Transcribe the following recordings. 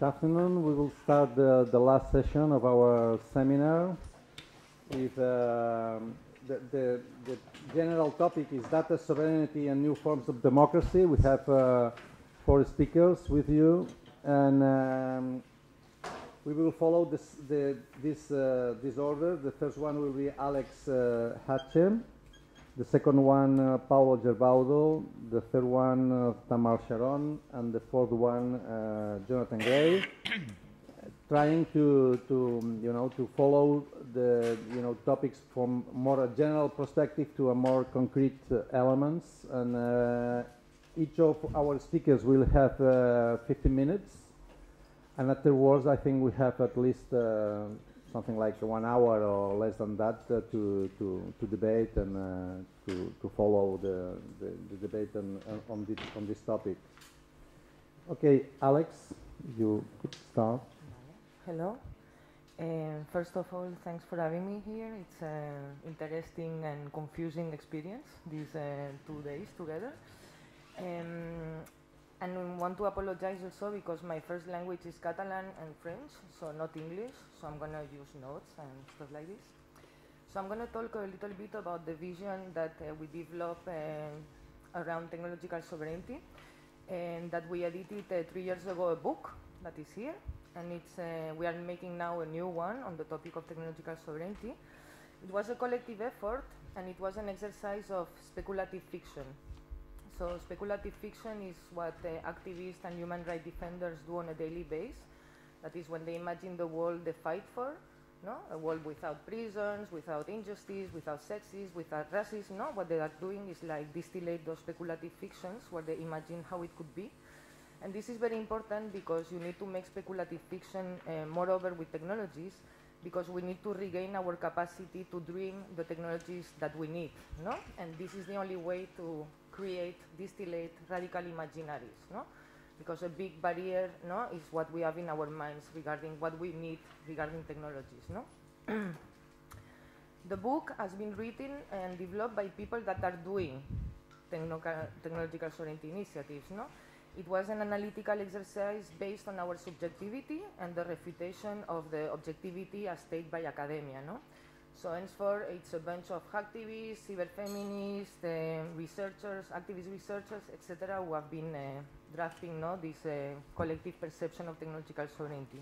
Good afternoon. We will start the, the last session of our seminar. With um, the, the, the general topic is data sovereignty and new forms of democracy. We have uh, four speakers with you, and um, we will follow this the, this uh, this order. The first one will be Alex uh, Hatchem. The second one, uh, Paolo Gerbaudo. The third one, uh, Tamar Sharon. And the fourth one, uh, Jonathan Gray. Trying to, to, you know, to follow the, you know, topics from more a general perspective to a more concrete uh, elements. And uh, each of our speakers will have uh, 15 minutes. And afterwards, I think we have at least something like one hour or less than that uh, to, to, to debate and uh, to, to follow the, the, the debate on, on, this, on this topic. Okay, Alex, you could start. Hello. Uh, first of all, thanks for having me here. It's an interesting and confusing experience, these uh, two days together. Um, and want to apologize also because my first language is Catalan and French, so not English, so I'm going to use notes and stuff like this. So I'm going to talk a little bit about the vision that uh, we developed uh, around technological sovereignty and that we edited uh, three years ago a book that is here and it's uh, we are making now a new one on the topic of technological sovereignty. It was a collective effort and it was an exercise of speculative fiction. So speculative fiction is what uh, activists and human rights defenders do on a daily basis. That is when they imagine the world they fight for, no? a world without prisons, without injustice, without sexism, without racism. No? What they are doing is like distillate those speculative fictions where they imagine how it could be. And this is very important because you need to make speculative fiction uh, moreover with technologies because we need to regain our capacity to dream the technologies that we need, no? And this is the only way to create, distillate radical imaginaries, no? Because a big barrier, no, is what we have in our minds regarding what we need regarding technologies, no? the book has been written and developed by people that are doing technological sovereignty initiatives, no? It was an analytical exercise based on our subjectivity and the refutation of the objectivity as stated by academia, no? So henceforth, it's a bunch of activists, cyberfeminists, uh, researchers, activist researchers, etc., who have been uh, drafting no, this uh, collective perception of technological sovereignty.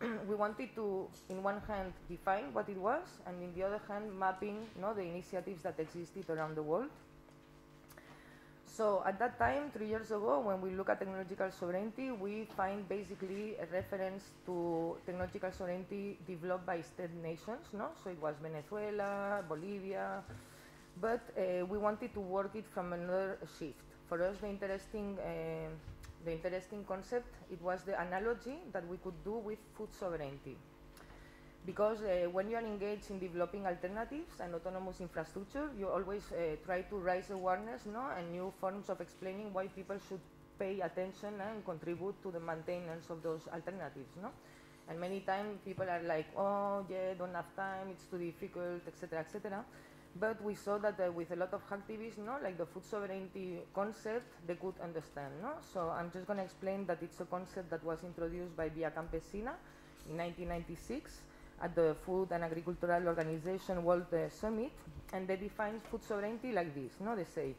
we wanted to, in one hand, define what it was, and in the other hand, mapping no, the initiatives that existed around the world. So at that time, three years ago, when we look at technological sovereignty, we find basically a reference to technological sovereignty developed by state nations, no? So it was Venezuela, Bolivia, but uh, we wanted to work it from another shift. For us, the interesting, uh, the interesting concept, it was the analogy that we could do with food sovereignty because uh, when you are engaged in developing alternatives and autonomous infrastructure, you always uh, try to raise awareness no, and new forms of explaining why people should pay attention and contribute to the maintenance of those alternatives. No? And many times people are like, oh, yeah, don't have time, it's too difficult, etc., etc. But we saw that uh, with a lot of activists, no, like the food sovereignty concept, they could understand. No? So I'm just going to explain that it's a concept that was introduced by Via Campesina in 1996 at the Food and Agricultural Organization World uh, Summit, and they define food sovereignty like this. No, they say,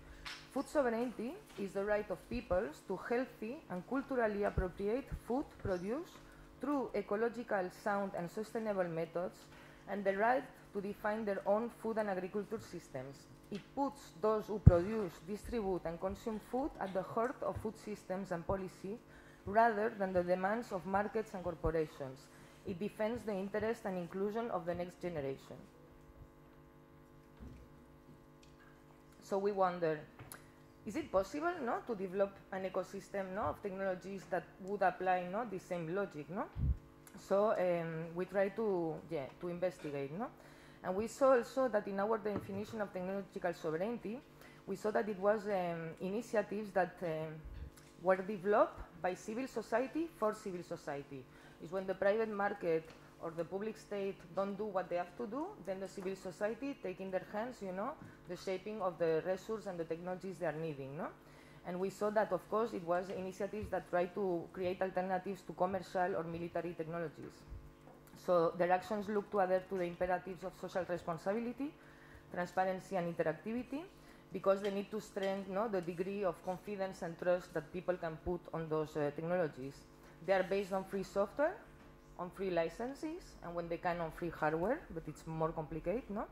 food sovereignty is the right of peoples to healthy and culturally appropriate food produced through ecological, sound, and sustainable methods, and the right to define their own food and agriculture systems. It puts those who produce, distribute, and consume food at the heart of food systems and policy, rather than the demands of markets and corporations it defends the interest and inclusion of the next generation. So we wonder, is it possible no, to develop an ecosystem no, of technologies that would apply no, the same logic? No? So um, we try to, yeah, to investigate. No? And we saw also that in our definition of technological sovereignty, we saw that it was um, initiatives that um, were developed by civil society for civil society is when the private market or the public state don't do what they have to do, then the civil society take in their hands, you know, the shaping of the resources and the technologies they are needing, no? And we saw that, of course, it was initiatives that try to create alternatives to commercial or military technologies. So their actions look to adhere to the imperatives of social responsibility, transparency and interactivity, because they need to strengthen no, the degree of confidence and trust that people can put on those uh, technologies. They are based on free software, on free licenses, and when they can on free hardware, but it's more complicated, no?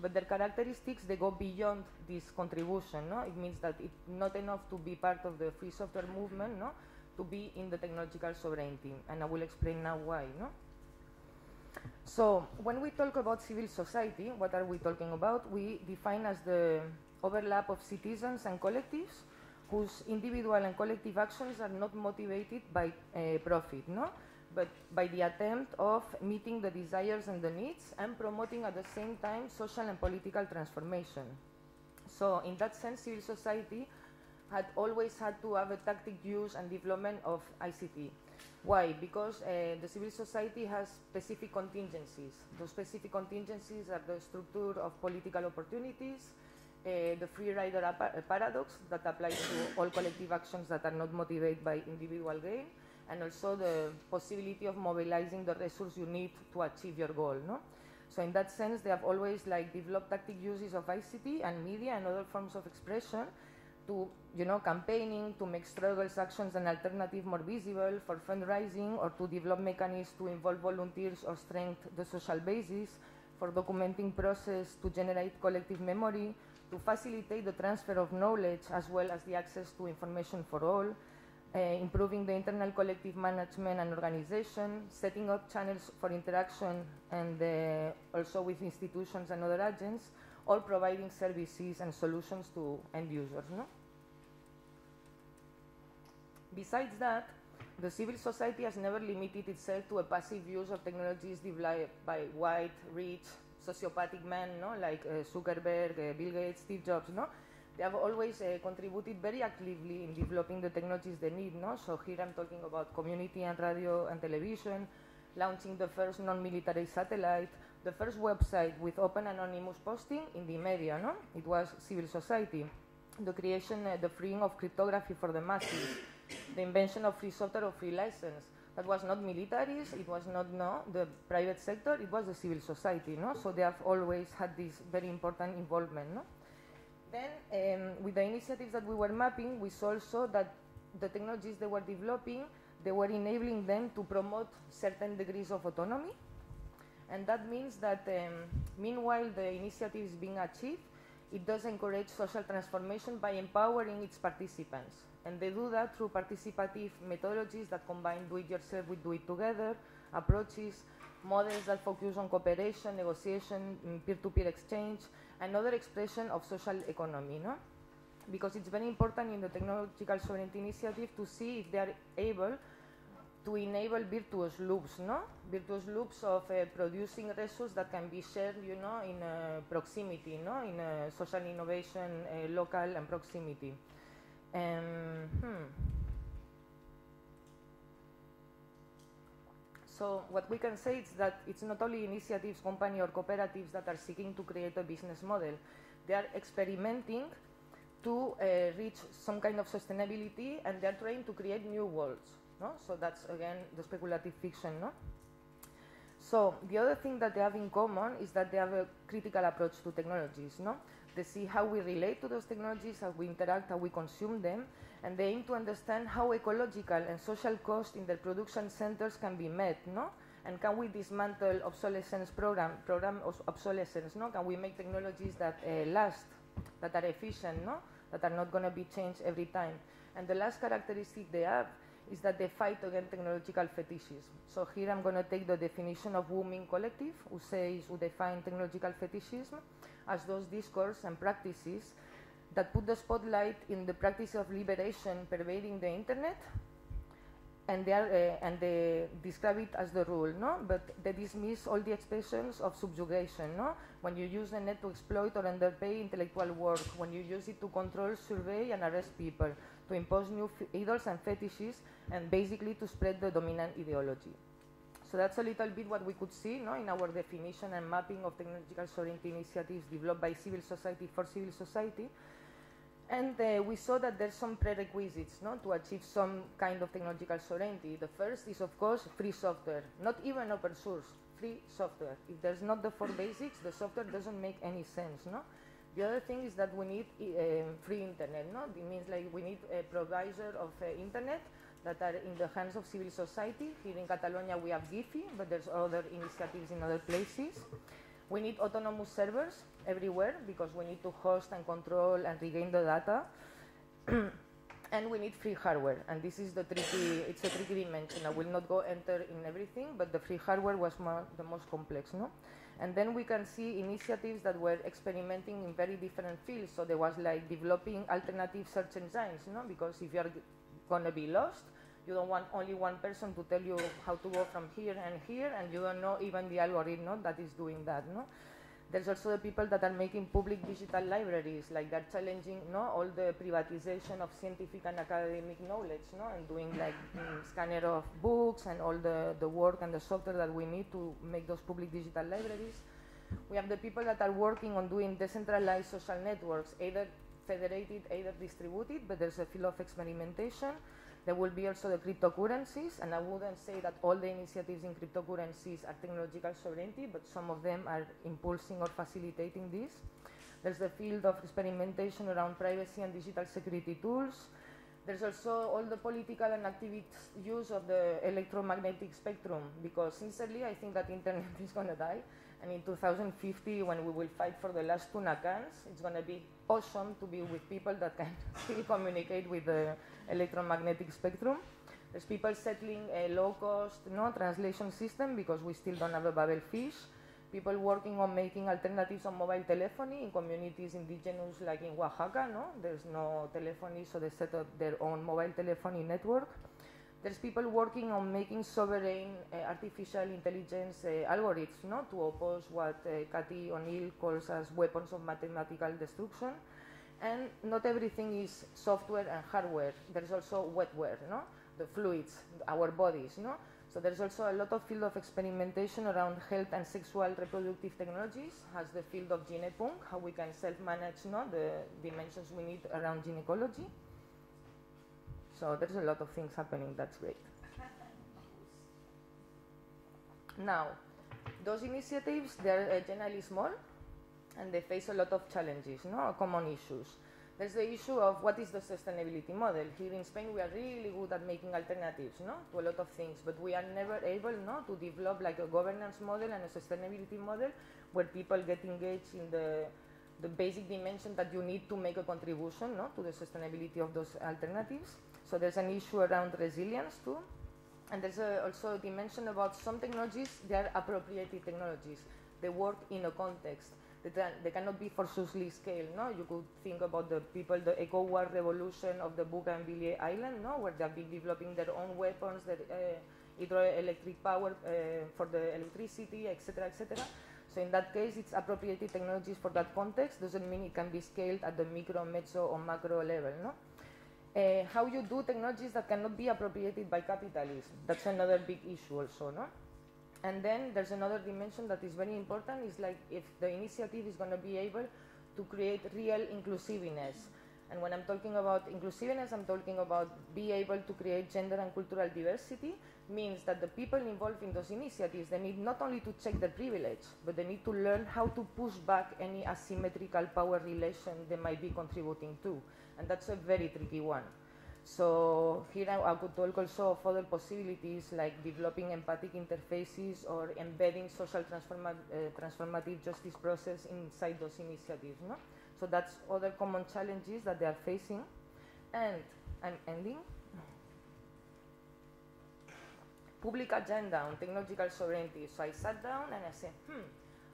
But their characteristics, they go beyond this contribution, no? It means that it's not enough to be part of the free software movement, no? To be in the technological sovereignty, and I will explain now why, no? So, when we talk about civil society, what are we talking about? We define as the overlap of citizens and collectives whose individual and collective actions are not motivated by uh, profit, no? but by the attempt of meeting the desires and the needs and promoting at the same time social and political transformation. So in that sense, civil society had always had to have a tactic use and development of ICT. Why? Because uh, the civil society has specific contingencies. Those specific contingencies are the structure of political opportunities, uh, the free rider paradox that applies to all collective actions that are not motivated by individual gain, and also the possibility of mobilizing the resources you need to achieve your goal. No? So in that sense, they have always like developed tactic uses of ICT and media and other forms of expression to, you know, campaigning, to make struggles, actions, and alternatives more visible, for fundraising, or to develop mechanisms to involve volunteers or strengthen the social basis, for documenting process to generate collective memory, to facilitate the transfer of knowledge as well as the access to information for all, uh, improving the internal collective management and organization, setting up channels for interaction and uh, also with institutions and other agents, or providing services and solutions to end users. No? Besides that, the civil society has never limited itself to a passive use of technologies developed by white, rich, sociopathic men, no? like uh, Zuckerberg, uh, Bill Gates, Steve Jobs, no? they have always uh, contributed very actively in developing the technologies they need. No? So here I'm talking about community and radio and television, launching the first non-military satellite, the first website with open anonymous posting in the media. No? It was civil society. The creation, uh, the freeing of cryptography for the masses, the invention of free software or free license. That was not militaries, it was not no, the private sector, it was the civil society. No? So they have always had this very important involvement. No? Then, um, with the initiatives that we were mapping, we saw also that the technologies they were developing, they were enabling them to promote certain degrees of autonomy. And that means that um, meanwhile the initiative is being achieved, it does encourage social transformation by empowering its participants. And they do that through participative methodologies that combine do it yourself with do it together, approaches, models that focus on cooperation, negotiation, peer to peer exchange, another expression of social economy, no? Because it's very important in the technological sovereignty initiative to see if they are able to enable virtuous loops, no? Virtuous loops of uh, producing resources that can be shared, you know, in uh, proximity, no? In uh, social innovation, uh, local and proximity. Um, hmm. So what we can say is that it's not only initiatives, company or cooperatives that are seeking to create a business model. They are experimenting to uh, reach some kind of sustainability and they're trying to create new worlds. No? So that's again the speculative fiction. No? So the other thing that they have in common is that they have a critical approach to technologies. No? They see how we relate to those technologies, how we interact, how we consume them, and they aim to understand how ecological and social costs in their production centers can be met, no? And can we dismantle obsolescence program, program obsolescence, no? Can we make technologies that uh, last, that are efficient, no? That are not going to be changed every time. And the last characteristic they have is that they fight against technological fetishism. So here I'm going to take the definition of Wu Ming Collective, who says, who define technological fetishism as those discourses and practices that put the spotlight in the practice of liberation pervading the internet and they, are, uh, and they describe it as the rule, no? But they dismiss all the expressions of subjugation, no? When you use the net to exploit or underpay intellectual work, when you use it to control, survey, and arrest people, to impose new idols and fetishes, and basically to spread the dominant ideology. So that's a little bit what we could see no, in our definition and mapping of technological sovereignty initiatives developed by civil society for civil society. And uh, we saw that there's some prerequisites no, to achieve some kind of technological sovereignty. The first is, of course, free software, not even open source, free software. If there's not the four basics, the software doesn't make any sense. No? The other thing is that we need uh, free internet. No? It means like we need a provider of uh, internet that are in the hands of civil society. Here in Catalonia we have Guifi, but there's other initiatives in other places. We need autonomous servers everywhere because we need to host and control and regain the data. and we need free hardware. And this is the tricky, it's a tricky dimension. I will not go enter in everything, but the free hardware was the most complex, no? And then we can see initiatives that were experimenting in very different fields. So there was like developing alternative search engines, you know, because if you're going to be lost, you don't want only one person to tell you how to go from here and here, and you don't know even the algorithm no, that is doing that. No? There's also the people that are making public digital libraries, like they're challenging no, all the privatization of scientific and academic knowledge, no, and doing like mm, scanner of books and all the, the work and the software that we need to make those public digital libraries. We have the people that are working on doing decentralized social networks, either federated, either distributed, but there's a field of experimentation. There will be also the cryptocurrencies, and I wouldn't say that all the initiatives in cryptocurrencies are technological sovereignty, but some of them are impulsing or facilitating this. There's the field of experimentation around privacy and digital security tools. There's also all the political and activist use of the electromagnetic spectrum, because sincerely, I think that internet is going to die. And in 2050, when we will fight for the last tuna cans, it's going to be awesome to be with people that can still communicate with the electromagnetic spectrum. There's people settling a low-cost no, translation system because we still don't have a Babel fish. People working on making alternatives on mobile telephony in communities indigenous like in Oaxaca. No? There's no telephony, so they set up their own mobile telephony network. There's people working on making sovereign uh, artificial intelligence uh, algorithms no? to oppose what uh, Cathy O'Neil calls as weapons of mathematical destruction. And not everything is software and hardware. There's also wetware, no? the fluids, our bodies. No? So there's also a lot of field of experimentation around health and sexual reproductive technologies, as the field of Gynepunk, how we can self-manage no? the dimensions we need around gynecology. So there's a lot of things happening, that's great. now, those initiatives, they're uh, generally small and they face a lot of challenges, no? common issues. There's the issue of what is the sustainability model. Here in Spain, we are really good at making alternatives no? to a lot of things, but we are never able no? to develop like a governance model and a sustainability model where people get engaged in the, the basic dimension that you need to make a contribution no? to the sustainability of those alternatives. So there's an issue around resilience too. And there's a, also a dimension about some technologies, they are appropriated technologies. They work in a context. They, they cannot be forcibly scaled. No? You could think about the people, the eco-war revolution of the Bougainville Island, no? where they have been developing their own weapons, their uh, hydroelectric power uh, for the electricity, etc., etc. So in that case, it's appropriated technologies for that context. Doesn't mean it can be scaled at the micro, meso, or macro level. No? uh, how you do technologies that cannot be appropriated by capitalism. That's another big issue also, no? And then there's another dimension that is very important, is like if the initiative is going to be able to create real inclusiveness. And when I'm talking about inclusiveness, I'm talking about be able to create gender and cultural diversity, means that the people involved in those initiatives, they need not only to check their privilege, but they need to learn how to push back any asymmetrical power relation they might be contributing to and that's a very tricky one. So here I, could talk also of other possibilities like developing empathic interfaces or embedding social transforma uh, transformative justice process inside those initiatives. No? So that's other common challenges that they are facing. And I'm ending. Public agenda on technological sovereignty. So I sat down and I said, hmm,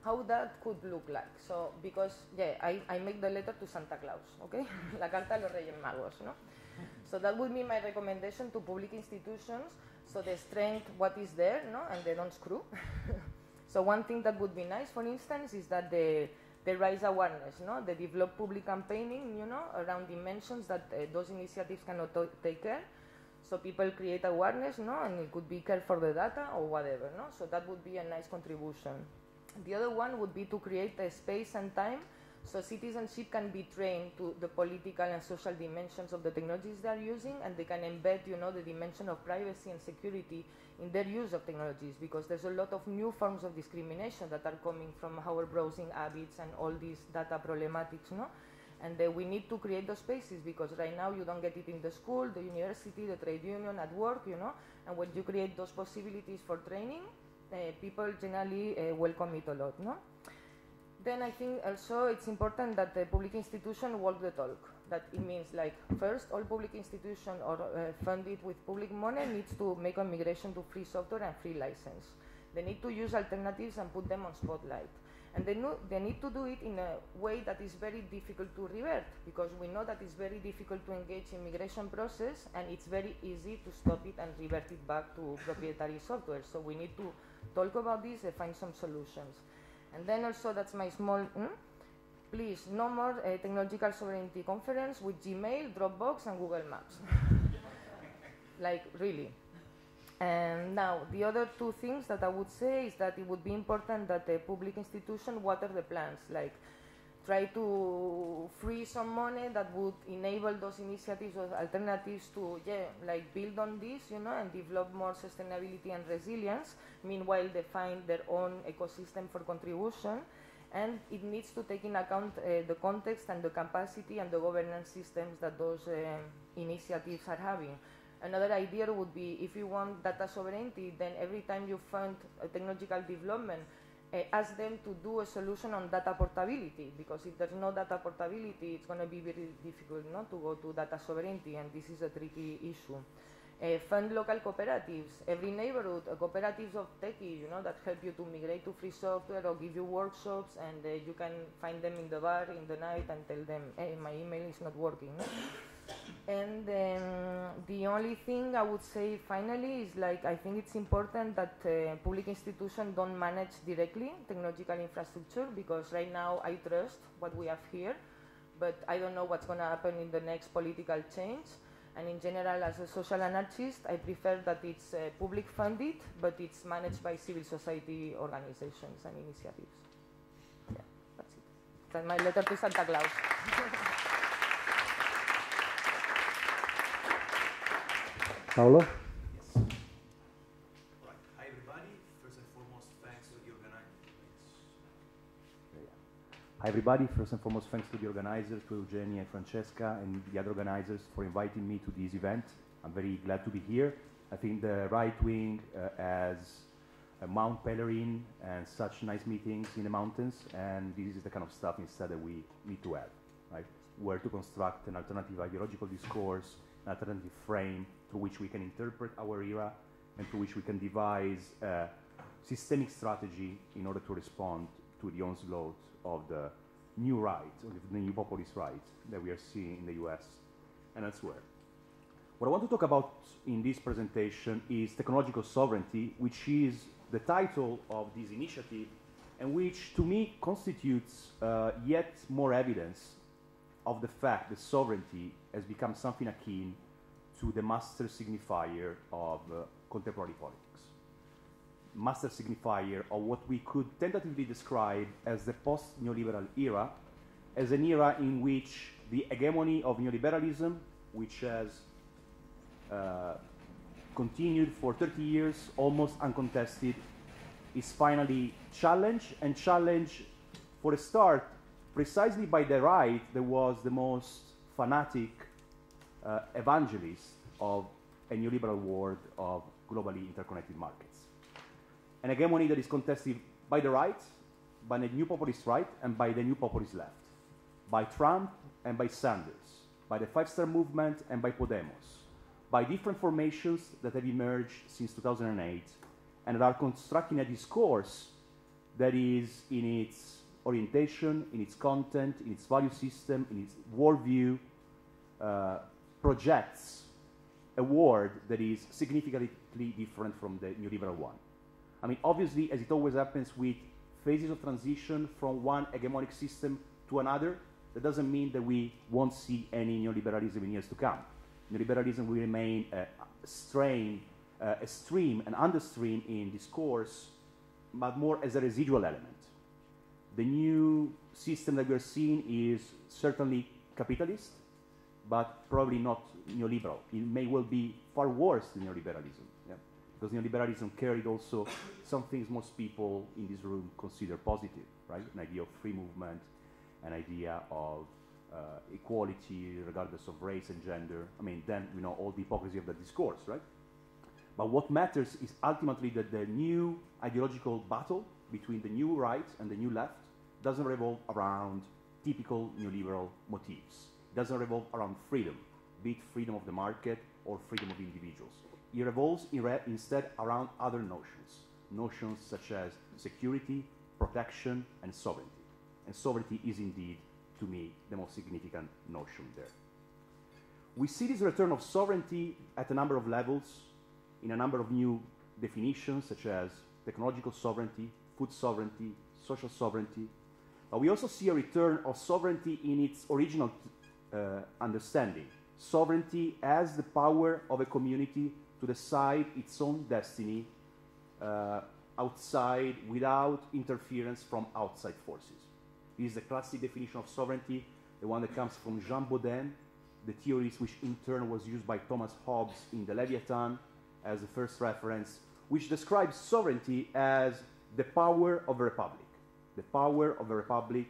how that could look like. So, because, yeah, I, I make the letter to Santa Claus, okay? La carta a los Reyes Magos, no? So that would be my recommendation to public institutions. So they strength what is there, no? And they don't screw. so one thing that would be nice, for instance, is that they, they raise awareness, no? They develop public campaigning, you know, around dimensions that uh, those initiatives cannot take care. So people create awareness, no? And it could be care for the data or whatever, no? So that would be a nice contribution. The other one would be to create a space and time So citizenship can be trained to the political and social dimensions of the technologies they are using, and they can embed, you know, the dimension of privacy and security in their use of technologies because there's a lot of new forms of discrimination that are coming from our browsing habits and all these data problematics, no? And uh, we need to create those spaces because right now you don't get it in the school, the university, the trade union, at work, you know. And when you create those possibilities for training, uh, people generally uh, welcome it a lot, no? Then I think also it's important that the public institution walk the talk. That it means like first, all public institution or uh, funded with public money needs to make a migration to free software and free license. They need to use alternatives and put them on spotlight. And they, know, they need to do it in a way that is very difficult to revert because we know that it's very difficult to engage in migration process and it's very easy to stop it and revert it back to proprietary software. So we need to talk about this and find some solutions. And then also that's my small, hmm? please, no more uh, technological sovereignty conference with Gmail, Dropbox and Google Maps. like really. And now, the other two things that I would say is that it would be important that the public institution water the plants, like try to free some money that would enable those initiatives or alternatives to, yeah, like build on this, you know, and develop more sustainability and resilience. Meanwhile, they find their own ecosystem for contribution. And it needs to take in account uh, the context and the capacity and the governance systems that those uh, initiatives are having. Another idea would be if you want data sovereignty, then every time you fund a technological development, uh, ask them to do a solution on data portability because if there's no data portability, it's going to be very difficult not to go to data sovereignty, and this is a tricky issue. Uh, fund local cooperatives. Every neighborhood, uh, cooperatives of techie, you know, that help you to migrate to free software or give you workshops, and uh, you can find them in the bar in the night and tell them, hey, my email is not working. And the only thing I would say finally is like I think it's important that uh, public institutions don't manage directly technological infrastructure because right now I trust what we have here, but I don't know what's going to happen in the next political change. And in general, as a social anarchist, I prefer that it's uh, public funded, but it's managed by civil society organizations and initiatives. Yeah, that's it. That's my letter to Santa Claus. Paolo? Yes. Right. Hi, everybody. First and foremost, thanks to the organizers. Hi everybody, first and foremost thanks to the organizers, to Eugenia and Francesca and the other organizers for inviting me to this event. I'm very glad to be here. I think the right wing uh, has a Mont Pelerin and such nice meetings in the mountains and this is the kind of stuff instead that we need to have, right? Where to construct an alternative ideological discourse, an alternative frame through which we can interpret our era and through which we can devise a systemic strategy in order to respond to the onslaught of the new right, the new populist right that we are seeing in the US and elsewhere. What I want to talk about in this presentation is technological sovereignty, which is the title of this initiative and which to me constitutes uh, yet more evidence of the fact that sovereignty has become something akin to the master signifier of uh, contemporary politics. Master signifier of what we could tentatively describe as the post neoliberal era, as an era in which the hegemony of neoliberalism, which has uh, continued for 30 years, almost uncontested, is finally challenged, and challenged for a start precisely by the right that was the most fanatic uh, evangelist of a neoliberal world of globally interconnected markets. and An hegemony that is contested by the right, by the new populist right, and by the new populist left, by Trump and by Sanders, by the Five Star Movement and by Podemos, by different formations that have emerged since 2008 and that are constructing a discourse that is in its orientation, in its content, in its value system, in its worldview, uh, projects a world that is significantly different from the neoliberal one. I mean, obviously, as it always happens with phases of transition from one hegemonic system to another, that doesn't mean that we won't see any neoliberalism in years to come. Neoliberalism will remain a strain, a stream, an understream in discourse, but more as a residual element. the new system that we're seeing is certainly capitalist, but probably not neoliberal. It may well be far worse than neoliberalism, yeah? because neoliberalism carried also some things most people in this room consider positive, right? An idea of free movement, an idea of uh, equality regardless of race and gender. I mean, then we know all the hypocrisy of the discourse, right? But what matters is ultimately that the new ideological battle between the new right and the new left doesn't revolve around typical neoliberal motifs. Doesn't revolve around freedom, be it freedom of the market or freedom of individuals. It revolves in re instead around other notions, notions such as security, protection, and sovereignty. And sovereignty is indeed, to me, the most significant notion there. We see this return of sovereignty at a number of levels, in a number of new definitions, such as technological sovereignty, food sovereignty, social sovereignty. But we also see a return of sovereignty in its original uh, understanding. Sovereignty as the power of a community to decide its own destiny uh, outside without interference from outside forces. This is the classic definition of sovereignty, the one that comes from Jean Bodin, the theorist which in turn was used by Thomas Hobbes in the Leviathan as the first reference, which describes sovereignty as the power of a republic, the power of a republic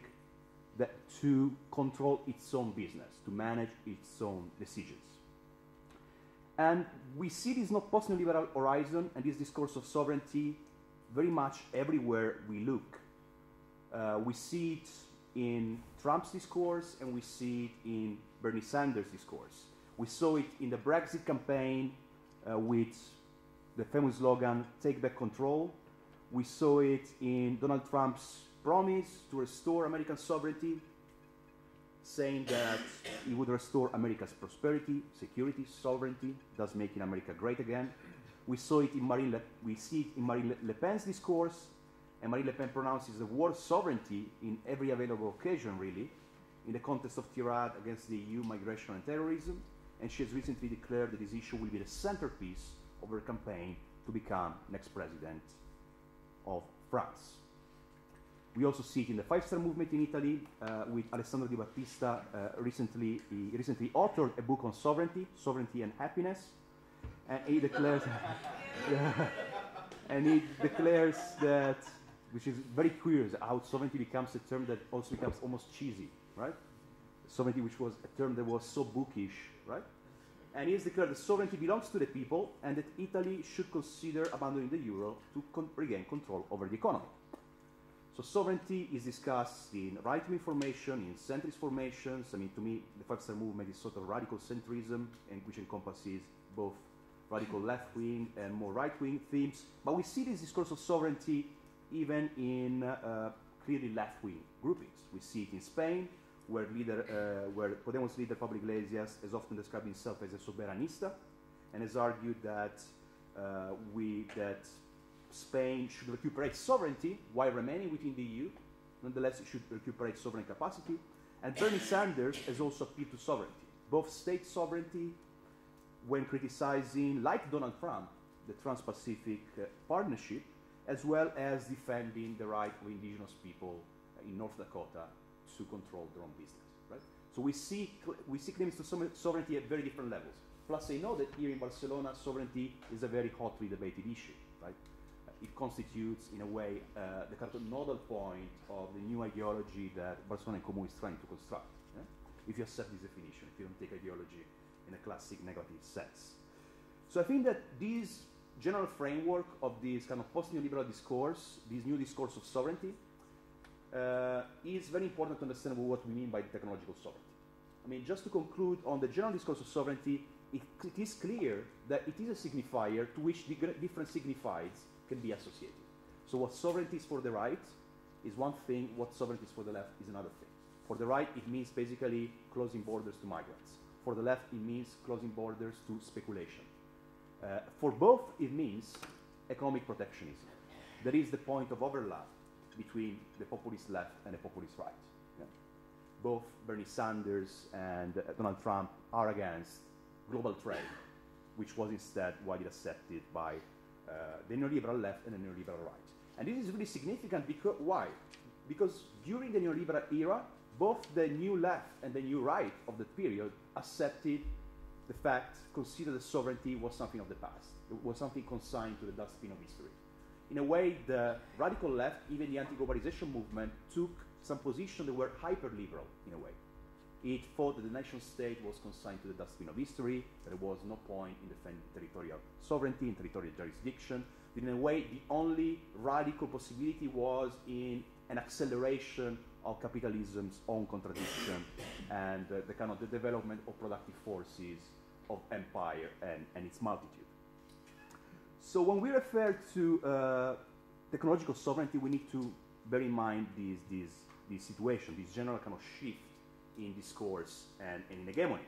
that to control its own business, to manage its own decisions. And we see this not post-neoliberal horizon and this discourse of sovereignty very much everywhere we look. Uh, we see it in Trump's discourse and we see it in Bernie Sanders' discourse. We saw it in the Brexit campaign uh, with the famous slogan, take back control. We saw it in Donald Trump's promise to restore American sovereignty, saying that he would restore America's prosperity, security, sovereignty, thus making America great again. We saw it in Marine Le, we see it in Marine Le, Le Pen's discourse, and Marine Le Pen pronounces the word sovereignty in every available occasion, really, in the context of tirade against the EU, migration and terrorism, and she has recently declared that this issue will be the centerpiece of her campaign to become next president of France. We also see it in the Five Star Movement in Italy, uh, with Alessandro Di Battista uh, recently, he recently authored a book on sovereignty, sovereignty and happiness, and he declares, and he declares that, which is very curious, how sovereignty becomes a term that also becomes almost cheesy, right? Sovereignty, which was a term that was so bookish, right? And he has declared that sovereignty belongs to the people and that Italy should consider abandoning the euro to con regain control over the economy. So sovereignty is discussed in right-wing formation, in centrist formations. I mean, to me, the five-star movement is sort of radical centrism, and which encompasses both radical left-wing and more right-wing themes. But we see this discourse of sovereignty even in uh, clearly left-wing groupings. We see it in Spain, where, leader, uh, where Podemos leader Pablo Iglesias has often described himself as a soberanista, and has argued that uh, we that Spain should recuperate sovereignty while remaining within the EU. Nonetheless, it should recuperate sovereign capacity. And Bernie Sanders has also appealed to sovereignty, both state sovereignty when criticizing, like Donald Trump, the Trans-Pacific uh, Partnership, as well as defending the right of indigenous people in North Dakota to control their own business. Right? So we see we see claims to sovereignty at very different levels. Plus, I know that here in Barcelona, sovereignty is a very hotly debated issue. Right? It constitutes, in a way, uh, the kind of nodal point of the new ideology that Barcelona en Comú is trying to construct. Yeah? If you accept this definition, if you don't take ideology in a classic negative sense. So I think that this general framework of this kind of post-neoliberal discourse, this new discourse of sovereignty, uh, is very important to understand what we mean by technological sovereignty. I mean, just to conclude on the general discourse of sovereignty, it, it is clear that it is a signifier to which different signifieds can be associated. So what sovereignty is for the right is one thing, what sovereignty is for the left is another thing. For the right, it means basically closing borders to migrants. For the left, it means closing borders to speculation. Uh, for both, it means economic protectionism. That is the point of overlap between the populist left and the populist right. Yeah. Both Bernie Sanders and uh, Donald Trump are against global trade, which was instead widely accepted by Uh, the neoliberal left and the neoliberal right. And this is really significant because why? because during the neoliberal era, both the new left and the new right of that period accepted the fact, considered that sovereignty was something of the past. It was something consigned to the dustbin of history. In a way, the radical left, even the anti-globalization movement, took some positions that were hyper-liberal in a way. It thought that the nation state was consigned to the dustbin of history, there was no point in defending territorial sovereignty and territorial jurisdiction. That in a way, the only radical possibility was in an acceleration of capitalism's own contradiction and uh, the kind of the development of productive forces of empire and, and its multitude. So when we refer to uh, technological sovereignty, we need to bear in mind this, this, this situation, this general kind of shift in discourse and, and in hegemony.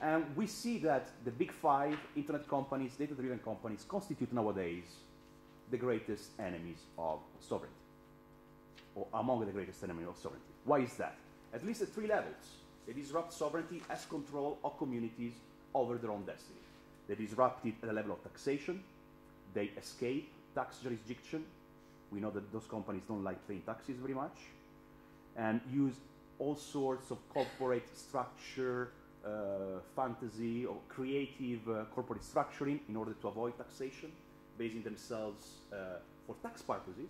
And we see that the big five internet companies, data-driven companies, constitute nowadays the greatest enemies of sovereignty, or among the greatest enemies of sovereignty. Why is that? At least at three levels. They disrupt sovereignty as control of communities over their own destiny. They disrupt it at the level of taxation. They escape tax jurisdiction. We know that those companies don't like paying taxes very much. And use all sorts of corporate structure, uh, fantasy, or creative uh, corporate structuring in order to avoid taxation, basing themselves uh, for tax purposes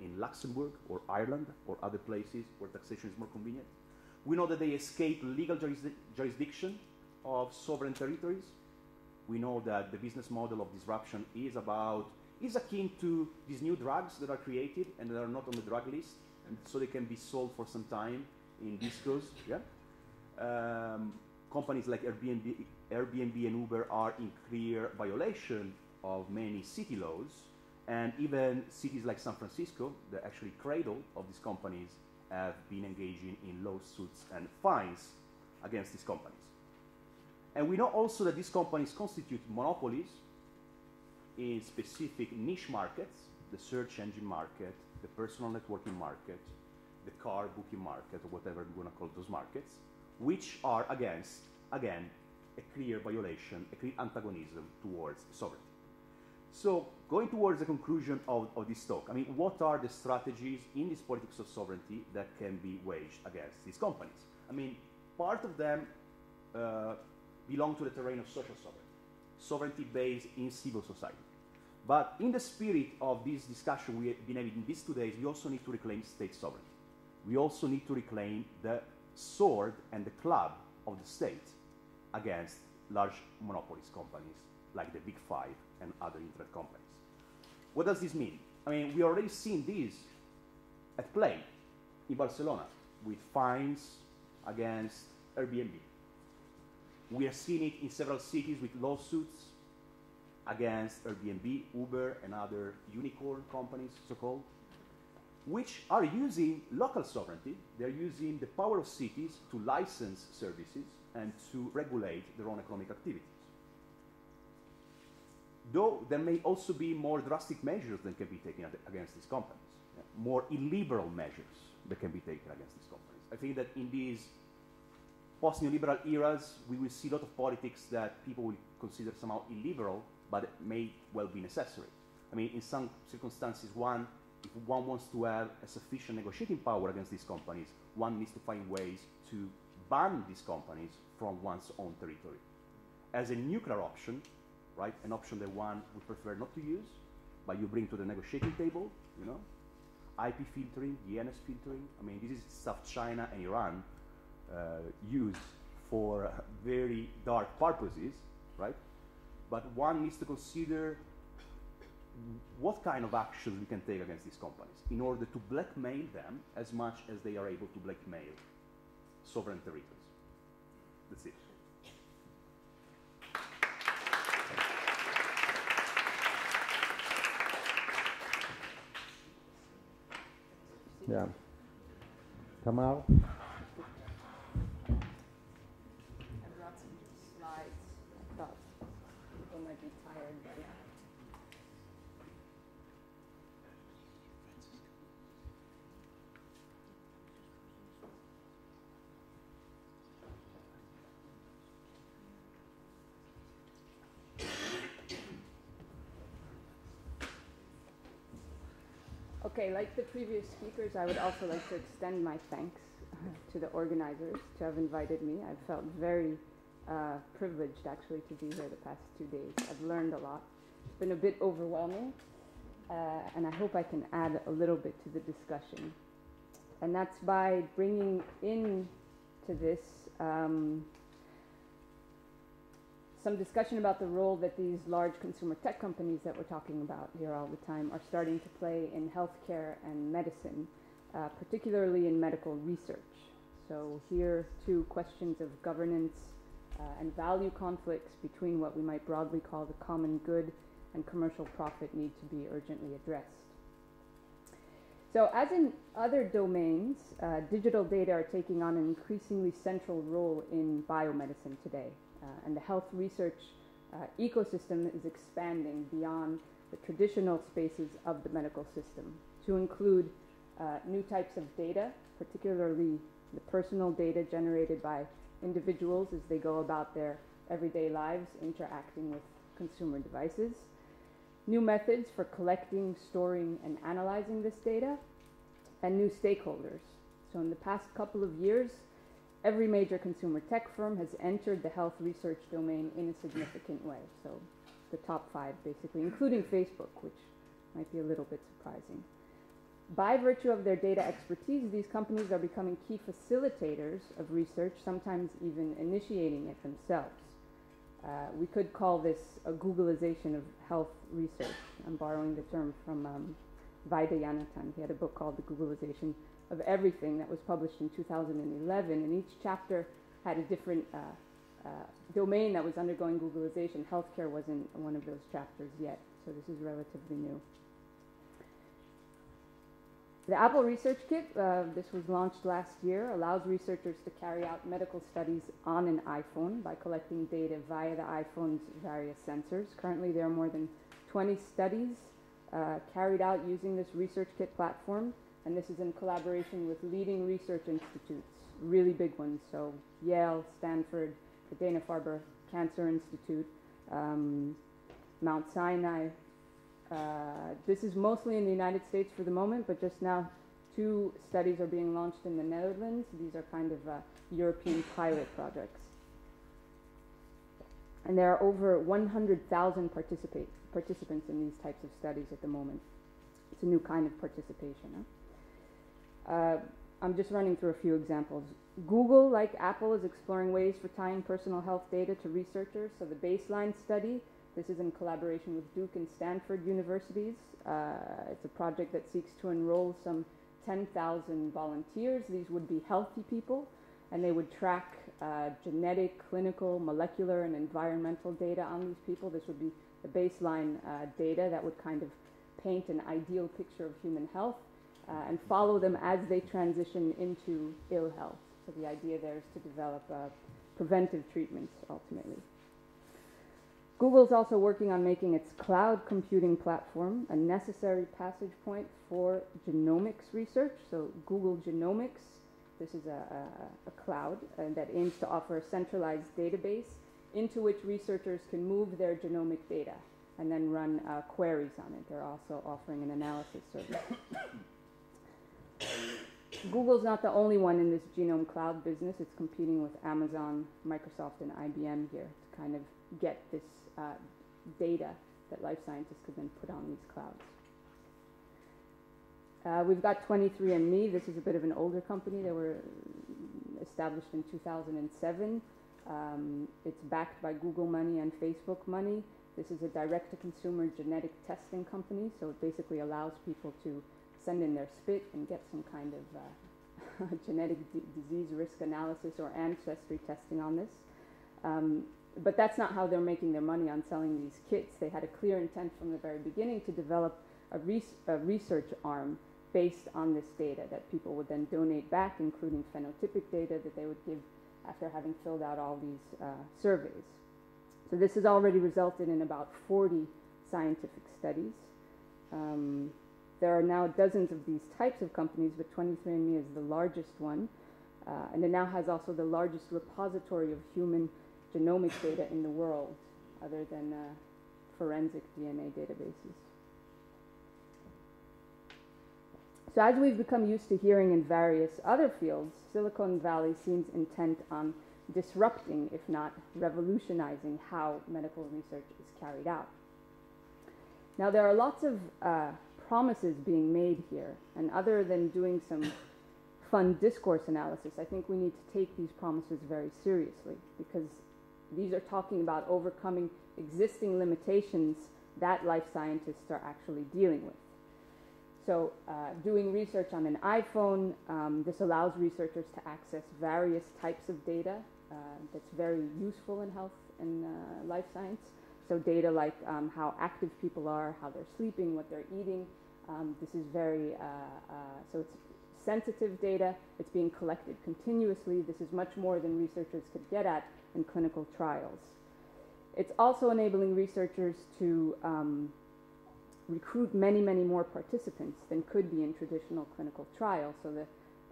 in Luxembourg or Ireland or other places where taxation is more convenient. We know that they escape legal jurisdi- jurisdiction of sovereign territories. We know that the business model of disruption is about is akin to these new drugs that are created and that are not on the drug list, and so they can be sold for some time in discos. Yeah. Um, companies like Airbnb, Airbnb and Uber are in clear violation of many city laws, and even cities like San Francisco, the actually cradle of these companies, have been engaging in lawsuits and fines against these companies. And we know also that these companies constitute monopolies in specific niche markets, the search engine market, the personal networking market, the car booking market, or whatever you want to call those markets, which are against, again, a clear violation, a clear antagonism towards sovereignty. So, going towards the conclusion of, of this talk, I mean, what are the strategies in this politics of sovereignty that can be waged against these companies? I mean, part of them uh, belong to the terrain of social sovereignty, sovereignty based in civil society. But in the spirit of this discussion we have been having in these two days, we also need to reclaim state sovereignty. We also need to reclaim the sword and the club of the state against large monopolist companies like the Big Five and other internet companies. What does this mean? I mean, we already seen this at play in Barcelona with fines against Airbnb. We are seeing it in several cities with lawsuits against Airbnb, Uber, and other unicorn companies, so called, which are using local sovereignty. They're using the power of cities to license services and to regulate their own economic activities. Though there may also be more drastic measures that can be taken against these companies, more illiberal measures that can be taken against these companies. I think that in these post-neoliberal eras, we will see a lot of politics that people will consider somehow illiberal, but it may well be necessary. I mean, in some circumstances, one, if one wants to have a sufficient negotiating power against these companies, one needs to find ways to ban these companies from one's own territory. As a nuclear option, right, an option that one would prefer not to use, but you bring to the negotiating table, you know, IP filtering, DNS filtering. I mean, this is stuff China and Iran uh, use for very dark purposes, right? But one needs to consider what kind of actions we can take against these companies in order to blackmail them as much as they are able to blackmail sovereign territories. That's it. Yeah. Tamar? I brought some slides. I thought people might be tired by now. Okay, like the previous speakers, I would also like to extend my thanks to the organizers to have invited me. I've felt very uh, privileged actually to be here the past two days. I've learned a lot. It's been a bit overwhelming, uh, and I hope I can add a little bit to the discussion. And that's by bringing in to this um, some discussion about the role that these large consumer tech companies that we're talking about here all the time are starting to play in healthcare and medicine, uh, particularly in medical research. So here, two questions of governance uh, and value conflicts between what we might broadly call the common good and commercial profit need to be urgently addressed. So, as in other domains, uh, digital data are taking on an increasingly central role in biomedicine today. Uh, and the health research uh, ecosystem is expanding beyond the traditional spaces of the medical system to include uh, new types of data, particularly the personal data generated by individuals as they go about their everyday lives interacting with consumer devices, new methods for collecting, storing, and analyzing this data, and new stakeholders. So, in the past couple of years, every major consumer tech firm has entered the health research domain in a significant way. So, the top five, basically, including Facebook, which might be a little bit surprising. By virtue of their data expertise, these companies are becoming key facilitators of research, sometimes even initiating it themselves. Uh, we could call this a Googleization of health research. I'm borrowing the term from um, Vaidhyanathan. He had a book called The Googleization of Everything that was published in 2011, and each chapter had a different uh, uh, domain that was undergoing Googleization. Healthcare wasn't one of those chapters yet, so this is relatively new. The Apple Research Kit, uh, this was launched last year, allows researchers to carry out medical studies on an iPhone by collecting data via the iPhone's various sensors. Currently, there are more than 20 studies uh, carried out using this Research Kit platform, and this is in collaboration with leading research institutes, really big ones, so Yale, Stanford, the Dana-Farber Cancer Institute, um, Mount Sinai, uh, this is mostly in the United States for the moment, but just now two studies are being launched in the Netherlands. These are kind of uh, European pilot projects. And there are over 100,000 participate, participants in these types of studies at the moment. It's a new kind of participation. Huh? Uh, I'm just running through a few examples. Google, like Apple, is exploring ways for tying personal health data to researchers. So the baseline study this is in collaboration with Duke and Stanford universities. Uh, it's a project that seeks to enroll some 10,000 volunteers. These would be healthy people, and they would track uh, genetic, clinical, molecular, and environmental data on these people. This would be the baseline uh, data that would kind of paint an ideal picture of human health uh, and follow them as they transition into ill health. So the idea there is to develop uh, preventive treatments ultimately. Google's also working on making its cloud computing platform a necessary passage point for genomics research. So Google Genomics, this is a, a, a cloud uh, that aims to offer a centralized database into which researchers can move their genomic data and then run uh, queries on it. They're also offering an analysis service. Google's not the only one in this genome cloud business. It's competing with Amazon, Microsoft, and IBM here to kind of get this uh, data that life scientists could then put on these clouds. Uh, we've got 23andMe. This is a bit of an older company. They were established in 2007. Um, it's backed by Google money and Facebook money. This is a direct-to-consumer genetic testing company, so it basically allows people to send in their spit and get some kind of uh, genetic disease risk analysis or ancestry testing on this. Um, but that's not how they're making their money on selling these kits. They had a clear intent from the very beginning to develop a, res- a research arm based on this data that people would then donate back, including phenotypic data that they would give after having filled out all these uh, surveys. So this has already resulted in about 40 scientific studies. Um, there are now dozens of these types of companies, but 23andMe is the largest one. Uh, and it now has also the largest repository of human genomic data in the world other than uh, forensic DNA databases. So, as we've become used to hearing in various other fields, Silicon Valley seems intent on disrupting, if not revolutionizing, how medical research is carried out. Now, there are lots of uh, promises being made here, and other than doing some fun discourse analysis, I think we need to take these promises very seriously because these are talking about overcoming existing limitations that life scientists are actually dealing with. So, uh, doing research on an iPhone, um, this allows researchers to access various types of data uh, that's very useful in health and uh, life science. So, data like um, how active people are, how they're sleeping, what they're eating. Um, this is very, uh, uh, so it's sensitive data. It's being collected continuously. This is much more than researchers could get at in clinical trials. It's also enabling researchers to um, recruit many, many more participants than could be in traditional clinical trials. So the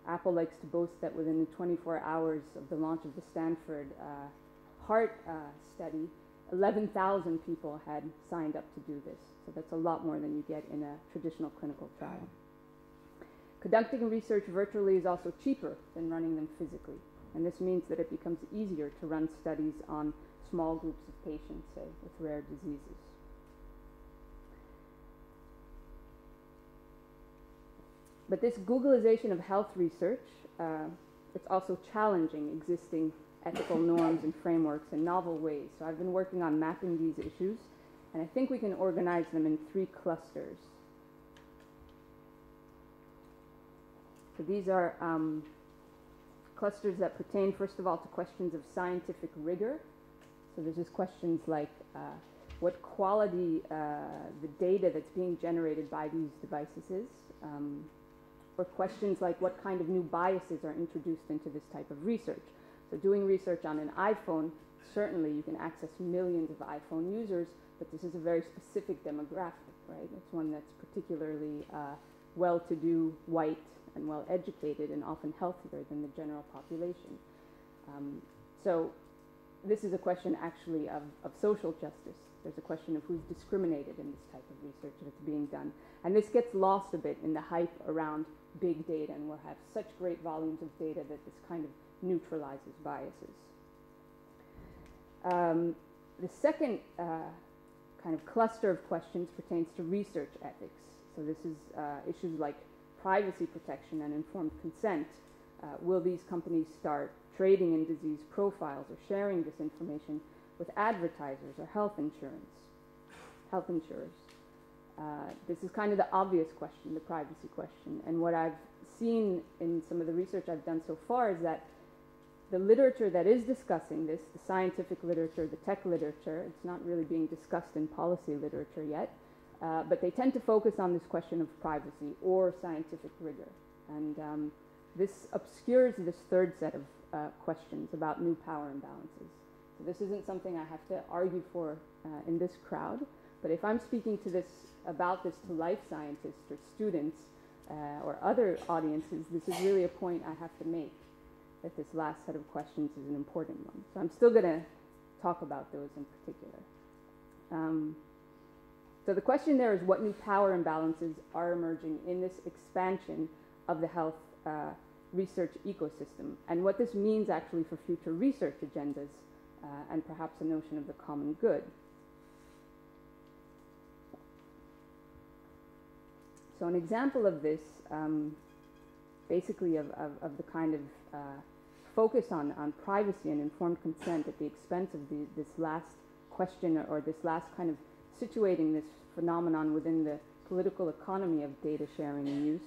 Apple likes to boast that within the 24 hours of the launch of the Stanford uh, heart uh, study, 11,000 people had signed up to do this. So that's a lot more than you get in a traditional clinical trial. Conducting research virtually is also cheaper than running them physically. And this means that it becomes easier to run studies on small groups of patients, say, with rare diseases. But this Googleization of health research, uh, it's also challenging existing ethical norms and frameworks in novel ways. So I've been working on mapping these issues, and I think we can organize them in three clusters. So these are um, clusters that pertain, first of all, to questions of scientific rigor. So there's just questions like uh, what quality uh, the data that's being generated by these devices is. Um, or questions like what kind of new biases are introduced into this type of research. So doing research on an iPhone, certainly you can access millions of iPhone users, but this is a very specific demographic, right? It's one that's particularly uh, well-to-do, white, and well-educated, and often healthier than the general population. Um, so this is a question actually of, of social justice. There's a question of who's discriminated in this type of research that's being done. And this gets lost a bit in the hype around big data, and we'll have such great volumes of data that this kind of neutralizes biases. Um, the second uh, kind of cluster of questions pertains to research ethics. So this is uh, issues like privacy protection and informed consent. Uh, will these companies start trading in disease profiles or sharing this information with advertisers or health insurance, health insurers? Uh, this is kind of the obvious question, the privacy question. And what I've seen in some of the research I've done so far is that the literature that is discussing this, the scientific literature, the tech literature, it's not really being discussed in policy literature yet, uh, but they tend to focus on this question of privacy or scientific rigor. And um, this obscures this third set of uh, questions about new power imbalances. So this isn't something I have to argue for uh, in this crowd, but if I'm speaking to this about this to life scientists or students uh, or other audiences, this is really a point I have to make that this last set of questions is an important one. So I'm still going to talk about those in particular. Um, so the question there is what new power imbalances are emerging in this expansion of the health uh, research ecosystem and what this means actually for future research agendas uh, and perhaps a notion of the common good. So an example of this, um, basically of, of, of, the kind of uh, focus on, on privacy and informed consent at the expense of the, this last question or, this last kind of situating this phenomenon within the political economy of data sharing and use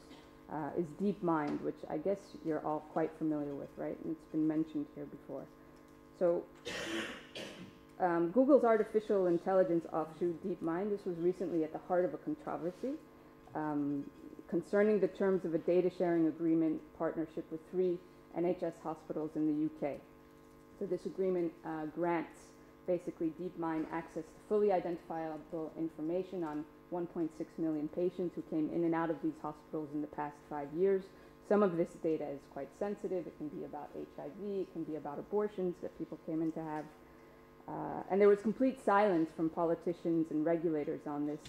uh, is DeepMind, which I guess you're all quite familiar with, right? And it's been mentioned here before. So um, Google's artificial intelligence offshoot DeepMind, this was recently at the heart of a controversy um, concerning the terms of a data sharing agreement partnership with three NHS hospitals in the UK. So this agreement uh, grants basically DeepMind access to fully identifiable information on 1.6 million patients who came in and out of these hospitals in the past five years. Some of this data is quite sensitive. It can be about HIV, it can be about abortions that people came in to have. Uh, and there was complete silence from politicians and regulators on this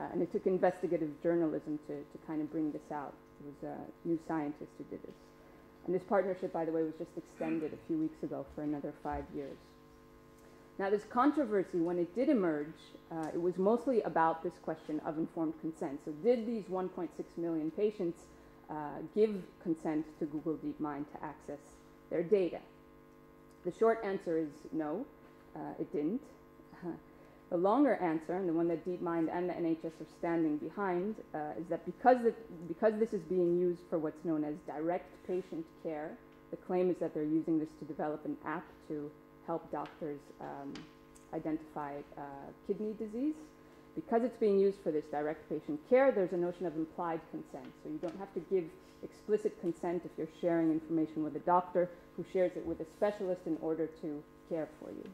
uh, and it took investigative journalism to, to kind of bring this out. It was a New Scientist who did this. And this partnership, by the way, was just extended a few weeks ago for another five years. Now, this controversy, when it did emerge, uh, it was mostly about this question of informed consent. So, did these 1.6 million patients uh, give consent to Google DeepMind to access their data? The short answer is no, uh, it didn't. the longer answer, and the one that DeepMind and the NHS are standing behind, uh, is that because, because this is being used for what's known as direct patient care, the claim is that they're using this to develop an app to help doctors um, identify uh, kidney disease. Because it's being used for this direct patient care, there's a notion of implied consent. So you don't have to give explicit consent if you're sharing information with a doctor who shares it with a specialist in order to care for you.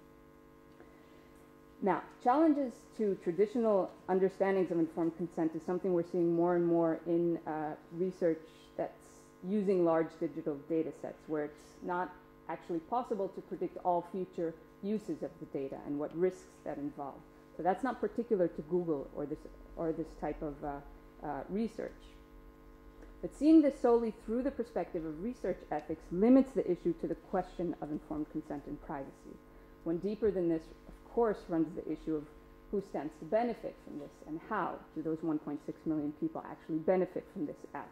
Now, challenges to traditional understandings of informed consent is something we're seeing more and more in uh, research that's using large digital data sets, where it's not actually possible to predict all future uses of the data and what risks that involve. So that's not particular to Google or this, or this type of uh, uh, research. But seeing this solely through the perspective of research ethics limits the issue to the question of informed consent and privacy. When deeper than this, course, runs the issue of who stands to benefit from this and how do those 1.6 million people actually benefit from this app.